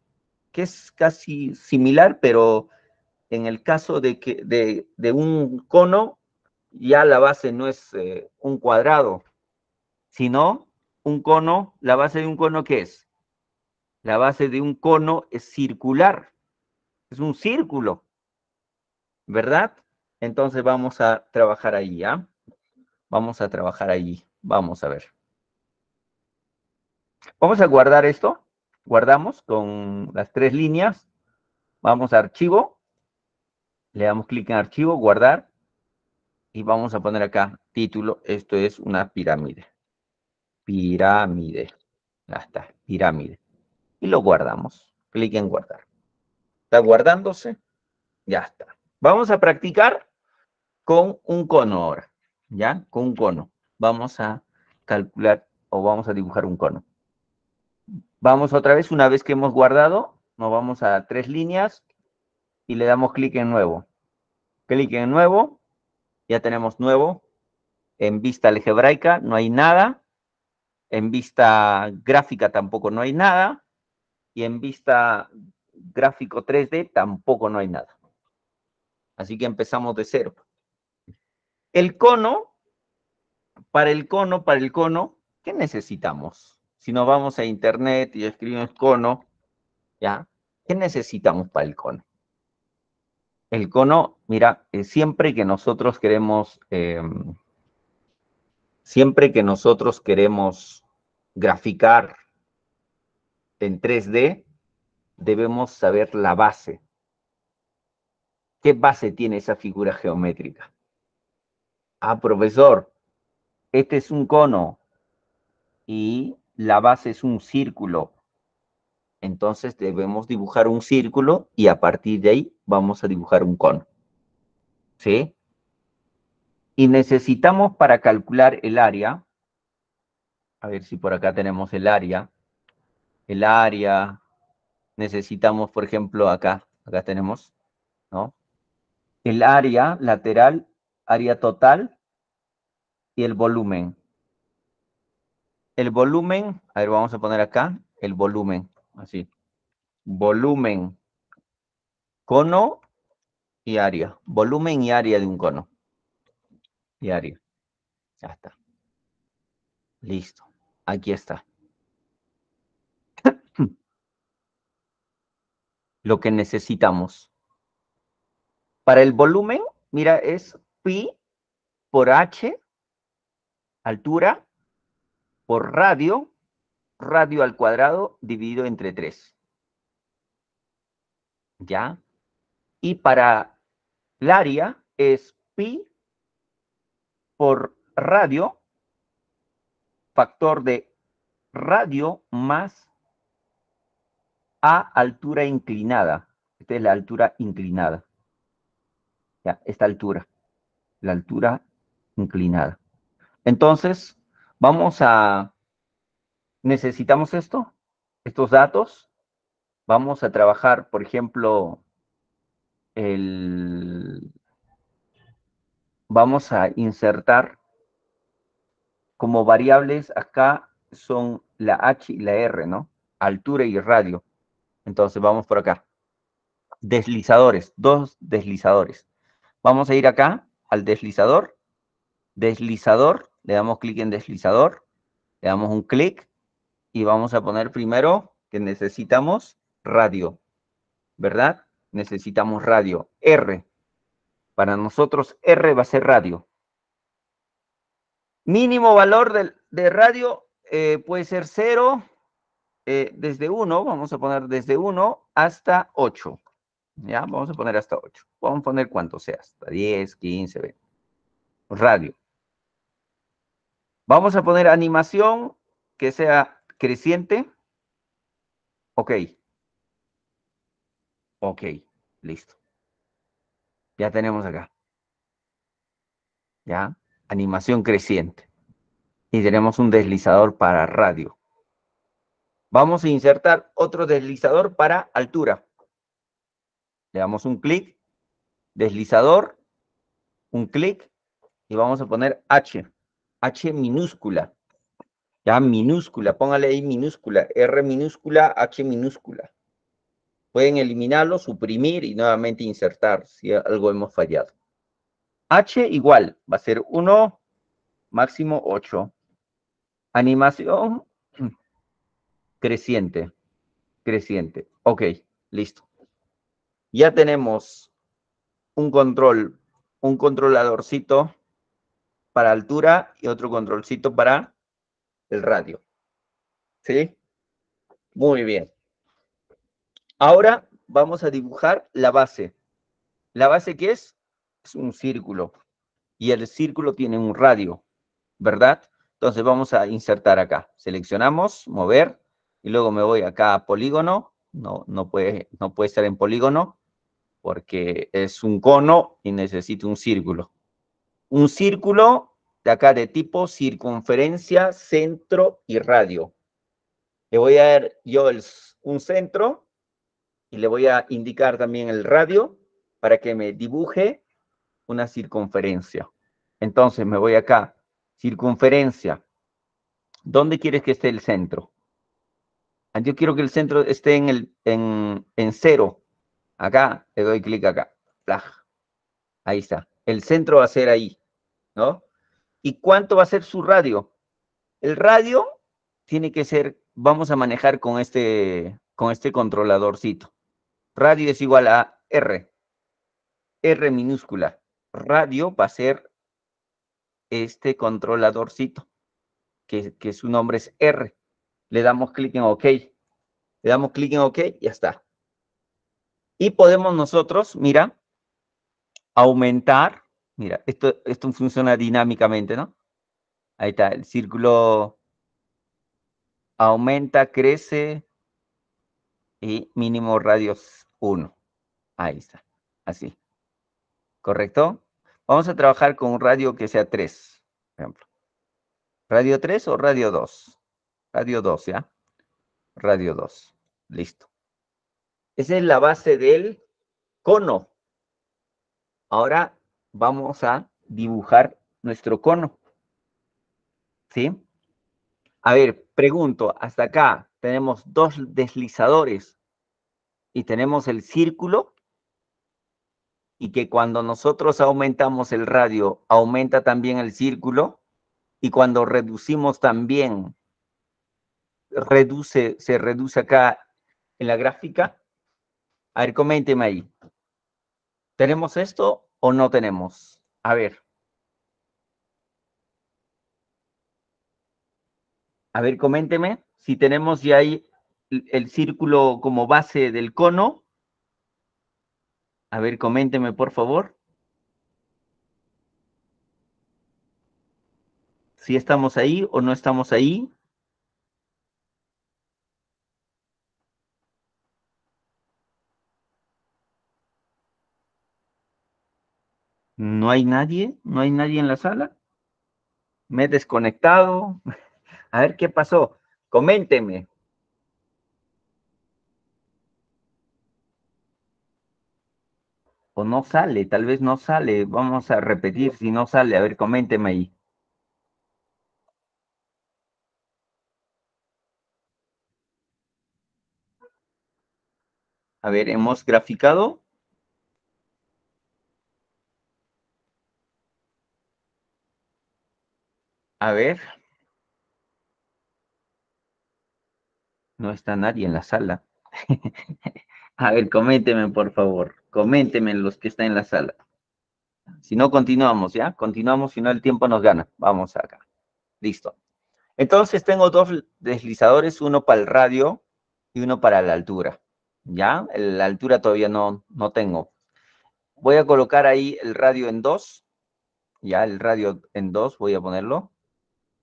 que es casi similar, pero en el caso de, que, de, un cono, ya la base no es eh, un cuadrado, sino un cono, la base de un cono, ¿qué es? La base de un cono es circular, es un círculo, ¿verdad? Entonces vamos a trabajar ahí, ¿ya? Vamos a trabajar allí, vamos a ver. Vamos a guardar esto, guardamos con las tres líneas, vamos a archivo, le damos clic en archivo, guardar, y vamos a poner acá título, esto es una pirámide. Pirámide. Ya está, pirámide. Y lo guardamos. Clic en guardar. Está guardándose. Ya está. Vamos a practicar con un cono ahora. ¿Ya? Con un cono. Vamos a calcular o vamos a dibujar un cono. Vamos otra vez, una vez que hemos guardado, nos vamos a tres líneas y le damos clic en nuevo. Clic en nuevo, ya tenemos nuevo. En vista algebraica no hay nada. En vista gráfica tampoco no hay nada. Y en vista gráfico 3D tampoco no hay nada. Así que empezamos de cero. El cono, para el cono, para el cono, ¿qué necesitamos? Si nos vamos a internet y escribimos cono, ¿ya? ¿Qué necesitamos para el cono? El cono, mira, siempre que nosotros queremos, em, siempre que nosotros queremos graficar en 3D, debemos saber la base. ¿Qué base tiene esa figura geométrica? Ah, profesor, este es un cono y la base es un círculo. Entonces debemos dibujar un círculo y a partir de ahí vamos a dibujar un cono. ¿Sí? Y necesitamos para calcular el área, a ver si por acá tenemos el área, el área, necesitamos, por ejemplo, acá, acá tenemos, ¿no? El área lateral, área total y el volumen. El volumen, a ver, vamos a poner acá el volumen así. Volumen, cono y área. Volumen y área de un cono. Y área. Ya está. Listo. Aquí está. Lo que necesitamos. Para el volumen, mira, es pi por h, altura, por radio, radio al cuadrado dividido entre 3. ¿Ya? Y para el área es pi por radio, factor de radio más a altura inclinada. Esta es la altura inclinada. Ya, esta altura. La altura inclinada. Entonces, vamos a necesitamos esto, estos datos. Vamos a trabajar, por ejemplo, el... Vamos a insertar como variables acá son la H y la R, ¿no? Altura y radio. Entonces vamos por acá. Deslizadores, dos deslizadores. Vamos a ir acá al deslizador. Deslizador, le damos clic en deslizador, le damos un clic y vamos a poner primero que necesitamos radio, ¿verdad? Necesitamos radio. R. Para nosotros R va a ser radio. Mínimo valor de, de radio eh, puede ser 0, eh, desde 1, vamos a poner desde 1 hasta 8. ¿Ya? Vamos a poner hasta 8. Vamos a poner cuánto sea, hasta 10, 15, 20. Radio. Vamos a poner animación que sea creciente. Ok. Ok, listo. Ya tenemos acá. ¿Ya? Animación creciente. Y tenemos un deslizador para radio. Vamos a insertar otro deslizador para altura. Le damos un clic, deslizador, un clic y vamos a poner H, H minúscula. Ya minúscula, póngale ahí minúscula, R minúscula, H minúscula. Pueden eliminarlo, suprimir y nuevamente insertar si algo hemos fallado. H igual, va a ser 1, máximo 8. Animación creciente, creciente. Ok, listo. Ya tenemos un control, un controladorcito para altura y otro controlcito para el radio. ¿Sí? Muy bien. Ahora vamos a dibujar la base. ¿La base qué es? Es un círculo. Y el círculo tiene un radio, ¿verdad? Entonces vamos a insertar acá. Seleccionamos, mover, y luego me voy acá a polígono. No, no, puede, no puede estar en polígono porque es un cono y necesito un círculo. Un círculo de acá de tipo circunferencia, centro y radio. Le voy a dar yo un centro y le voy a indicar también el radio para que me dibuje una circunferencia. Entonces me voy acá, circunferencia. ¿Dónde quieres que esté el centro? Ah, yo quiero que el centro esté en, el, en, en cero. Acá, le doy clic acá. Ahí está. El centro va a ser ahí, ¿no? ¿Y cuánto va a ser su radio? El radio tiene que ser, vamos a manejar con este, con este controladorcito. Radio es igual a R. R minúscula. Radio va a ser este controladorcito, que, que su nombre es R. Le damos clic en OK. Le damos clic en OK y ya está. Y podemos nosotros, mira, aumentar. Mira, esto, esto funciona dinámicamente, ¿no? Ahí está, el círculo aumenta, crece y mínimo radios 1. Ahí está, así. ¿Correcto? Vamos a trabajar con un radio que sea 3, por ejemplo. ¿Radio 3 o radio 2? Radio 2, ¿ya? Radio 2. Listo. Esa es la base del cono. Ahora vamos a dibujar nuestro cono. ¿Sí? A ver, pregunto, hasta acá tenemos dos deslizadores y tenemos el círculo y que cuando nosotros aumentamos el radio, aumenta también el círculo y cuando reducimos también, reduce, se reduce acá en la gráfica, a ver, coménteme ahí. ¿Tenemos esto o no tenemos? A ver. A ver, coménteme si tenemos ya ahí el círculo como base del cono. A ver, coménteme, por favor. Si estamos ahí o no estamos ahí. ¿No hay nadie? ¿No hay nadie en la sala? ¿Me he desconectado? A ver qué pasó. Coménteme. O no sale, tal vez no sale. Vamos a repetir si no sale. A ver, coménteme ahí. A ver, ¿hemos graficado? A ver. No está nadie en la sala. A ver, coménteme, por favor. Coménteme los que están en la sala. Si no, continuamos, ¿ya? Continuamos, si no, el tiempo nos gana. Vamos acá. Listo. Entonces tengo dos deslizadores, uno para el radio y uno para la altura. ¿Ya? La altura todavía no, no tengo. Voy a colocar ahí el radio en dos. Ya, el radio en dos, voy a ponerlo.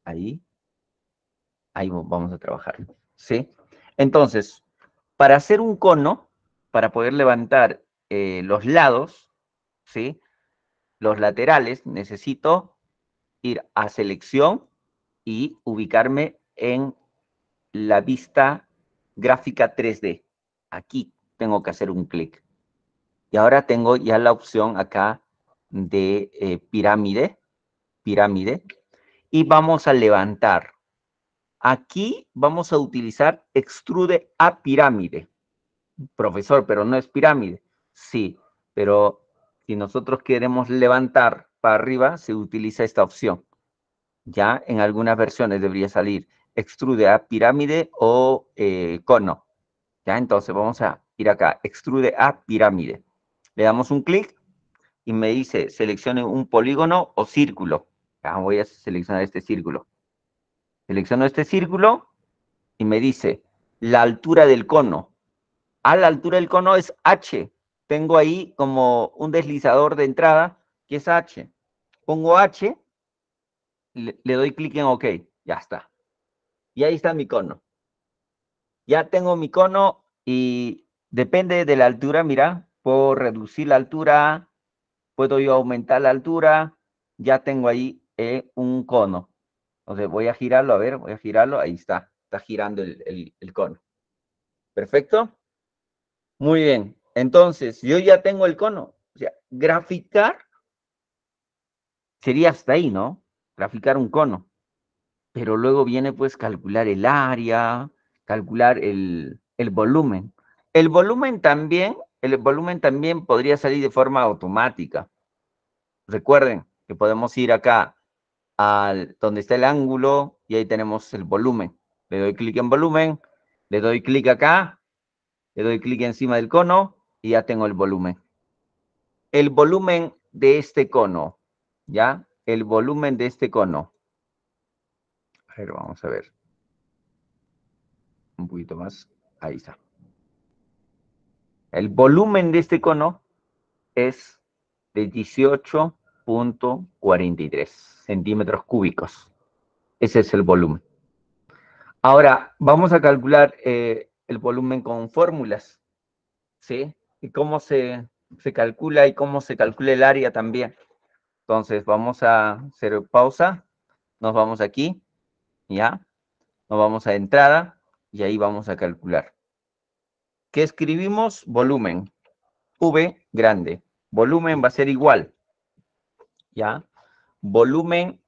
Ahí. Ahí vamos a trabajar. ¿Sí? Entonces, para hacer un cono, para poder levantar eh, los lados, ¿sí? Los laterales, necesito ir a selección y ubicarme en la vista gráfica 3D. Aquí tengo que hacer un clic. Y ahora tengo ya la opción acá de eh, pirámide, pirámide, y vamos a levantar. Aquí vamos a utilizar extrude a pirámide. Profesor, pero no es pirámide. Sí, pero si nosotros queremos levantar para arriba, se utiliza esta opción. Ya en algunas versiones debería salir extrude a pirámide o eh, cono. Ya, entonces vamos a ir acá, extrude a pirámide. Le damos un clic y me dice, seleccione un polígono o círculo. Ya voy a seleccionar este círculo. Selecciono este círculo y me dice la altura del cono. A la altura del cono es H. Tengo ahí como un deslizador de entrada que es H. Pongo H, le, doy clic en OK. Ya está. Y ahí está mi cono. Ya tengo mi cono y depende de la altura, mira, puedo reducir la altura, puedo aumentar la altura, ya tengo ahí eh, un cono. Entonces voy a girarlo, a ver, voy a girarlo, ahí está, está girando el, el cono. ¿Perfecto? Muy bien, entonces yo ya tengo el cono. O sea, graficar sería hasta ahí, ¿no? Graficar un cono. Pero luego viene pues calcular el área, calcular el, el volumen. El volumen también, el volumen también podría salir de forma automática. Recuerden que podemos ir acá al donde está el ángulo y ahí tenemos el volumen. Le doy clic en volumen, le doy clic acá, le doy clic encima del cono y ya tengo el volumen. El volumen de este cono, ¿ya? El volumen de este cono. A ver, vamos a ver. Un poquito más. Ahí está. El volumen de este cono es de 18.43 centímetros cúbicos. Ese es el volumen. Ahora, vamos a calcular eh, el volumen con fórmulas. ¿Sí? Y cómo se, se calcula y cómo se calcula el área también. Entonces, vamos a hacer pausa. Nos vamos aquí. ¿Ya? Nos vamos a entrada y ahí vamos a calcular. ¿Qué escribimos? Volumen. V grande. Volumen va a ser igual. ¿Ya? Volumen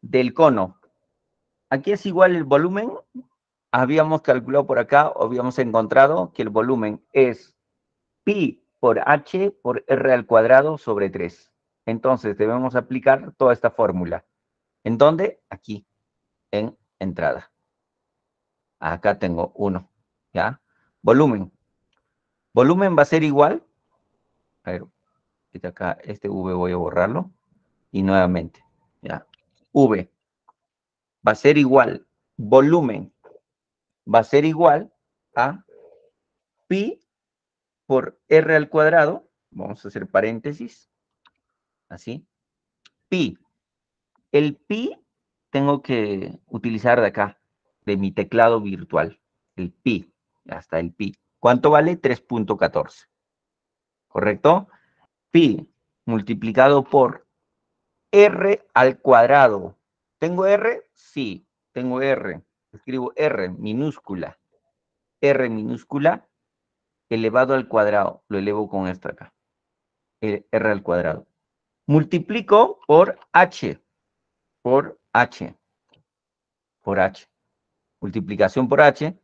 del cono. Aquí es igual el volumen. Habíamos calculado por acá, habíamos encontrado que el volumen es pi por h por r al cuadrado sobre 3. Entonces debemos aplicar toda esta fórmula. ¿En dónde? Aquí, en entrada. Acá tengo uno, ¿ya? Volumen. Volumen va a ser igual. A ver, este acá, este V voy a borrarlo. Y nuevamente, ¿ya? V va a ser igual, volumen va a ser igual a pi por r al cuadrado. Vamos a hacer paréntesis. Así. Pi. El pi tengo que utilizar de acá, de mi teclado virtual. El pi. Hasta el pi. ¿Cuánto vale? 3.14. ¿Correcto? Pi multiplicado por r al cuadrado. ¿Tengo r? Sí, tengo r. Escribo r minúscula. r minúscula elevado al cuadrado. Lo elevo con esto acá. R al cuadrado. Multiplico por h. Por h. Por h. Multiplicación por h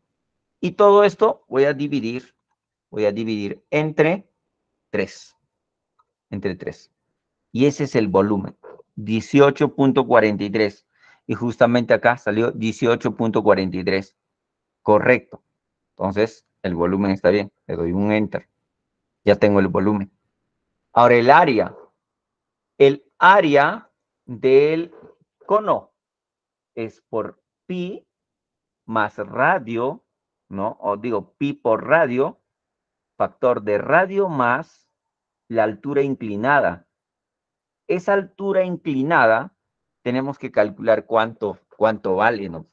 y todo esto voy a dividir, voy a dividir entre 3. Entre 3. Y ese es el volumen. 18.43. Y justamente acá salió 18.43. Correcto. Entonces, el volumen está bien. Le doy un enter. Ya tengo el volumen. Ahora, el área. El área del cono es por pi más radio, ¿no? O digo, pi por radio, factor de radio más la altura inclinada. Esa altura inclinada tenemos que calcular cuánto, cuánto vale, ¿no?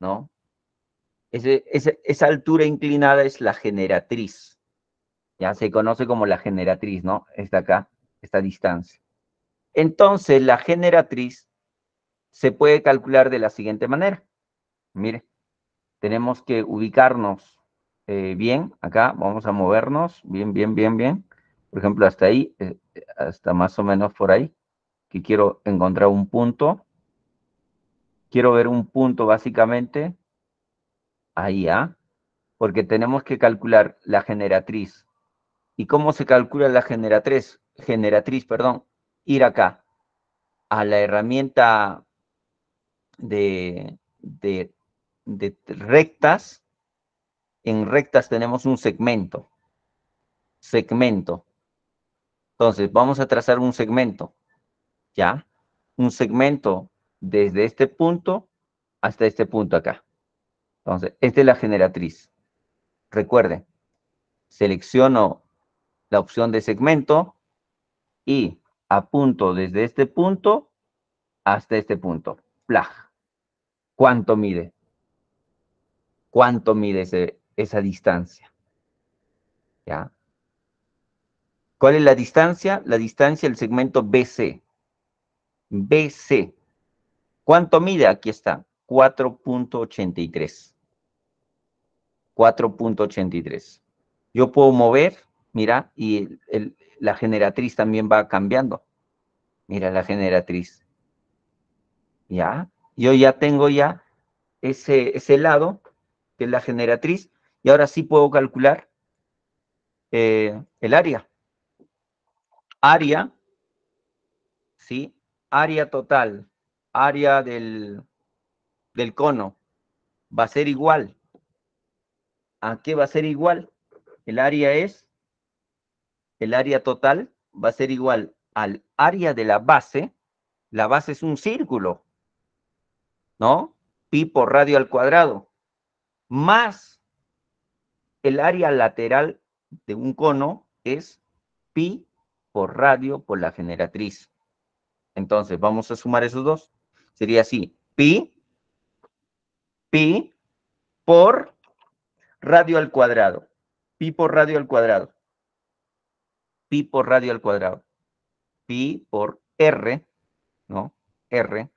¿No? esa altura inclinada es la generatriz. Ya se conoce como la generatriz, ¿no? Esta acá, esta distancia. Entonces, la generatriz se puede calcular de la siguiente manera. Mire, tenemos que ubicarnos eh, bien acá, vamos a movernos bien, bien, bien, bien. Por ejemplo, hasta ahí, eh, hasta más o menos por ahí, que quiero encontrar un punto. Quiero ver un punto básicamente ahí, ¿ah? Porque tenemos que calcular la generatriz. ¿Y cómo se calcula la generatriz? Generatriz, perdón. Ir acá a la herramienta de, rectas, en rectas tenemos un segmento. Segmento. Entonces, vamos a trazar un segmento. ¿Ya? Un segmento desde este punto hasta este punto acá. Entonces, esta es la generatriz. Recuerden, selecciono la opción de segmento y apunto desde este punto hasta este punto. Plag. ¿Cuánto mide? ¿Cuánto mide esa distancia? ¿Ya? ¿Cuál es la distancia? La distancia del segmento BC. BC. ¿Cuánto mide? Aquí está. 4.83. 4.83. Yo puedo mover, mira, y la generatriz también va cambiando. Mira la generatriz. ¿Ya? yo ya tengo ya ese, ese lado, que es la generatriz, y ahora sí puedo calcular eh, el área. Área, ¿sí? Área total, área del, del cono, va a ser igual. ¿A qué va a ser igual? El área es, el área total va a ser igual al área de la base. La base es un círculo. ¿no? Pi por radio al cuadrado, más el área lateral de un cono es pi por radio por la generatriz. Entonces, vamos a sumar esos dos. Sería así, pi, pi por radio al cuadrado. Pi por radio al cuadrado. Pi por radio al cuadrado. Pi por R, ¿no? R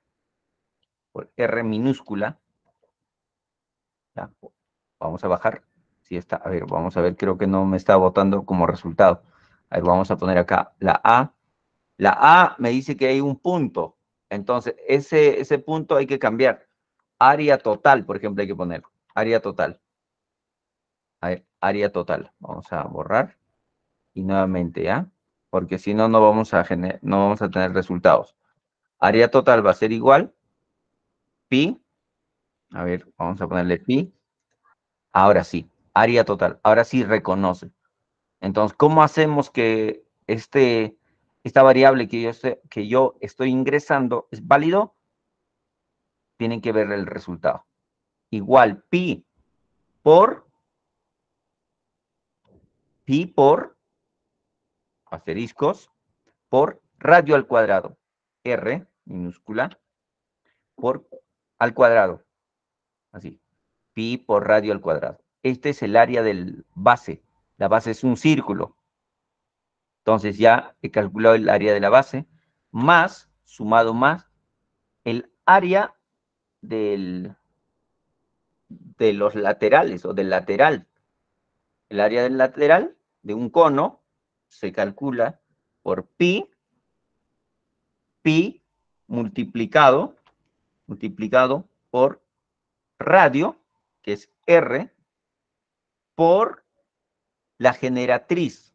R minúscula. vamos a bajar. Si está, a ver, vamos a ver, creo que no me está votando como resultado. A ver, vamos a poner acá la A. La A me dice que hay un punto. Entonces, ese, ese punto hay que cambiar. Área total, por ejemplo, hay que poner. Área total. Área total. Vamos a borrar. Y nuevamente, ¿ya? Porque si no, no vamos a no vamos a tener resultados. Área total va a ser igual pi. A ver, vamos a ponerle pi. Ahora sí, área total. Ahora sí reconoce. Entonces, ¿cómo hacemos que este, esta variable que yo, que yo estoy ingresando es válido? Tienen que ver el resultado. Igual pi por pi por asteriscos por radio al cuadrado. R minúscula por al cuadrado. Así. Pi por radio al cuadrado. Este es el área del base. La base es un círculo. Entonces ya he calculado el área de la base, más, sumado más, el área del, de los laterales o del lateral. El área del lateral de un cono se calcula por pi, pi multiplicado multiplicado por radio, que es R, por la generatriz.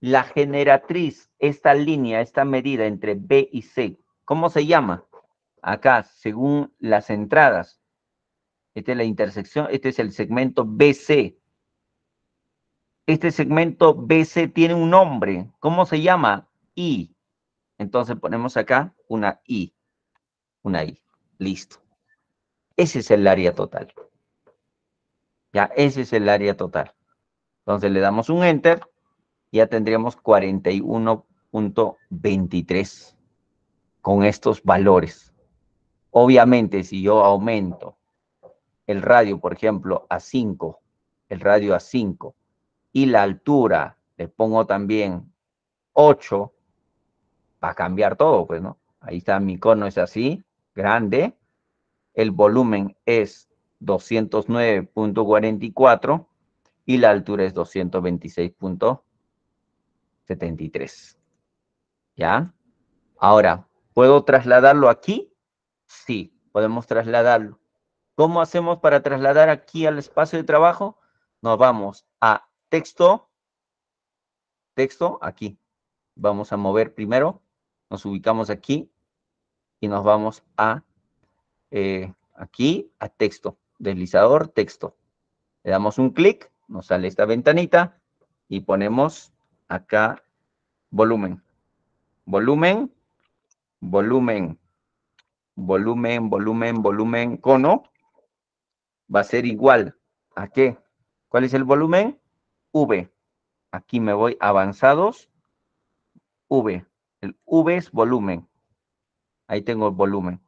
La generatriz, esta línea, esta medida entre B y C, ¿cómo se llama? Acá, según las entradas, Esta es la intersección, este es el segmento BC. Este segmento BC tiene un nombre. ¿Cómo se llama? I. Entonces ponemos acá una I. Una I. Listo. Ese es el área total. Ya, ese es el área total. Entonces le damos un Enter. Ya tendríamos 41.23 con estos valores. Obviamente, si yo aumento el radio, por ejemplo, a 5, el radio a 5, y la altura le pongo también 8, va a cambiar todo, pues, ¿no? Ahí está, mi cono es así, grande, el volumen es 209.44 y la altura es 226.73. ¿Ya? Ahora, ¿puedo trasladarlo aquí? Sí, podemos trasladarlo. ¿Cómo hacemos para trasladar aquí al espacio de trabajo? Nos vamos a texto, texto, aquí. Vamos a mover primero, nos ubicamos aquí y nos vamos a eh, aquí a texto, deslizador, texto. Le damos un clic, nos sale esta ventanita y ponemos acá volumen. Volumen, volumen, volumen, volumen, volumen, cono va a ser igual a qué? ¿Cuál es el volumen? V. Aquí me voy avanzados. V. El V es volumen. Ahí tengo el volumen.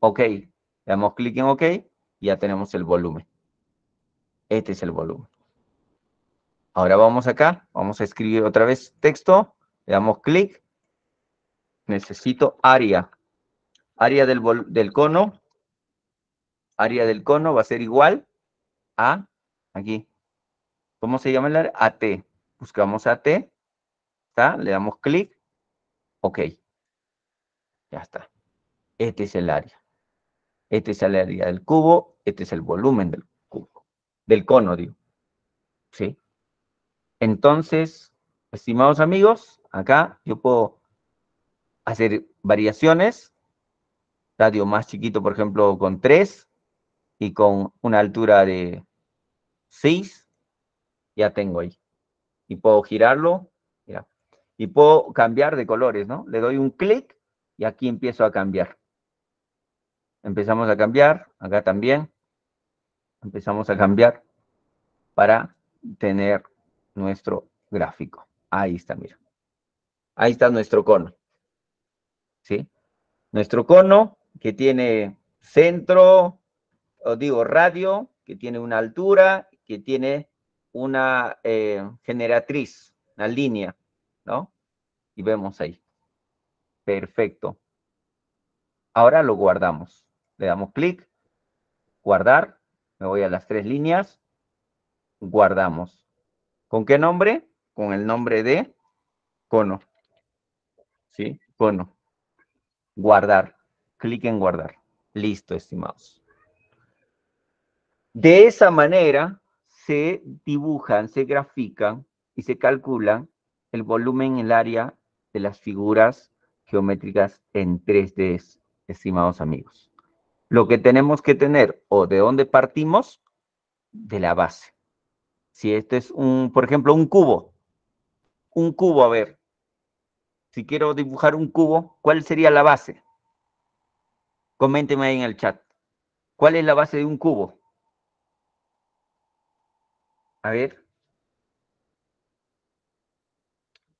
Ok. Le damos clic en OK y ya tenemos el volumen. Este es el volumen. Ahora vamos acá. Vamos a escribir otra vez texto. Le damos clic. Necesito área. Área del, del cono área del cono va a ser igual a, aquí, ¿cómo se llama el área? AT. Buscamos AT, ¿está? Le damos clic, ok. Ya está. Este es el área. Este es el área del cubo, este es el volumen del cubo, del cono, digo. ¿Sí? Entonces, estimados amigos, acá yo puedo hacer variaciones. Radio más chiquito, por ejemplo, con 3 y con una altura de 6, ya tengo ahí. Y puedo girarlo, y puedo cambiar de colores, ¿no? Le doy un clic y aquí empiezo a cambiar. Empezamos a cambiar, acá también. Empezamos a cambiar para tener nuestro gráfico. Ahí está, mira. Ahí está nuestro cono. ¿Sí? Nuestro cono que tiene centro, os digo, radio, que tiene una altura, que tiene una eh, generatriz, una línea, ¿no? Y vemos ahí. Perfecto. Ahora lo guardamos. Le damos clic, guardar, me voy a las tres líneas, guardamos. ¿Con qué nombre? Con el nombre de cono. ¿Sí? Cono. Guardar. Clic en guardar. Listo, estimados. De esa manera se dibujan, se grafican y se calculan el volumen en el área de las figuras geométricas en 3D, estimados amigos. Lo que tenemos que tener, o de dónde partimos, de la base. Si este es un, por ejemplo, un cubo, un cubo, a ver, si quiero dibujar un cubo, ¿cuál sería la base? Coménteme ahí en el chat. ¿Cuál es la base de un cubo? A ver.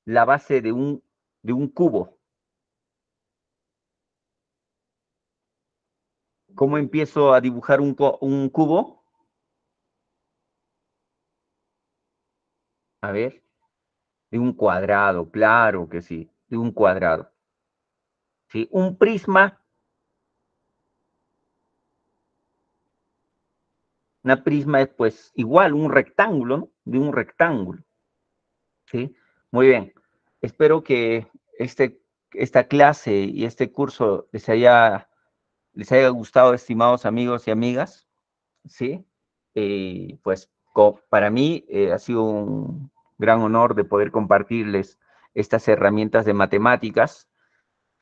La base de un, de un cubo. ¿Cómo empiezo a dibujar un, cubo? A ver. De un cuadrado, claro que sí, de un cuadrado. ¿Sí? Un prisma Una prisma es pues igual, un rectángulo, ¿no? De un rectángulo. ¿Sí? Muy bien. Espero que este, esta clase y este curso les haya, les haya gustado, estimados amigos y amigas. ¿Sí? Eh, pues para mí eh, ha sido un gran honor de poder compartirles estas herramientas de matemáticas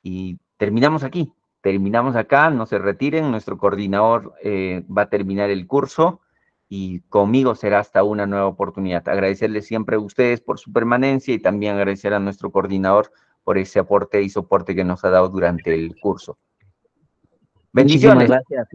y terminamos aquí. terminamos acá, no se retiren, nuestro coordinador eh, va a terminar el curso y conmigo será hasta una nueva oportunidad. Agradecerles siempre a ustedes por su permanencia y también agradecer a nuestro coordinador por ese aporte y soporte que nos ha dado durante el curso. Bendiciones. Muchísimas gracias,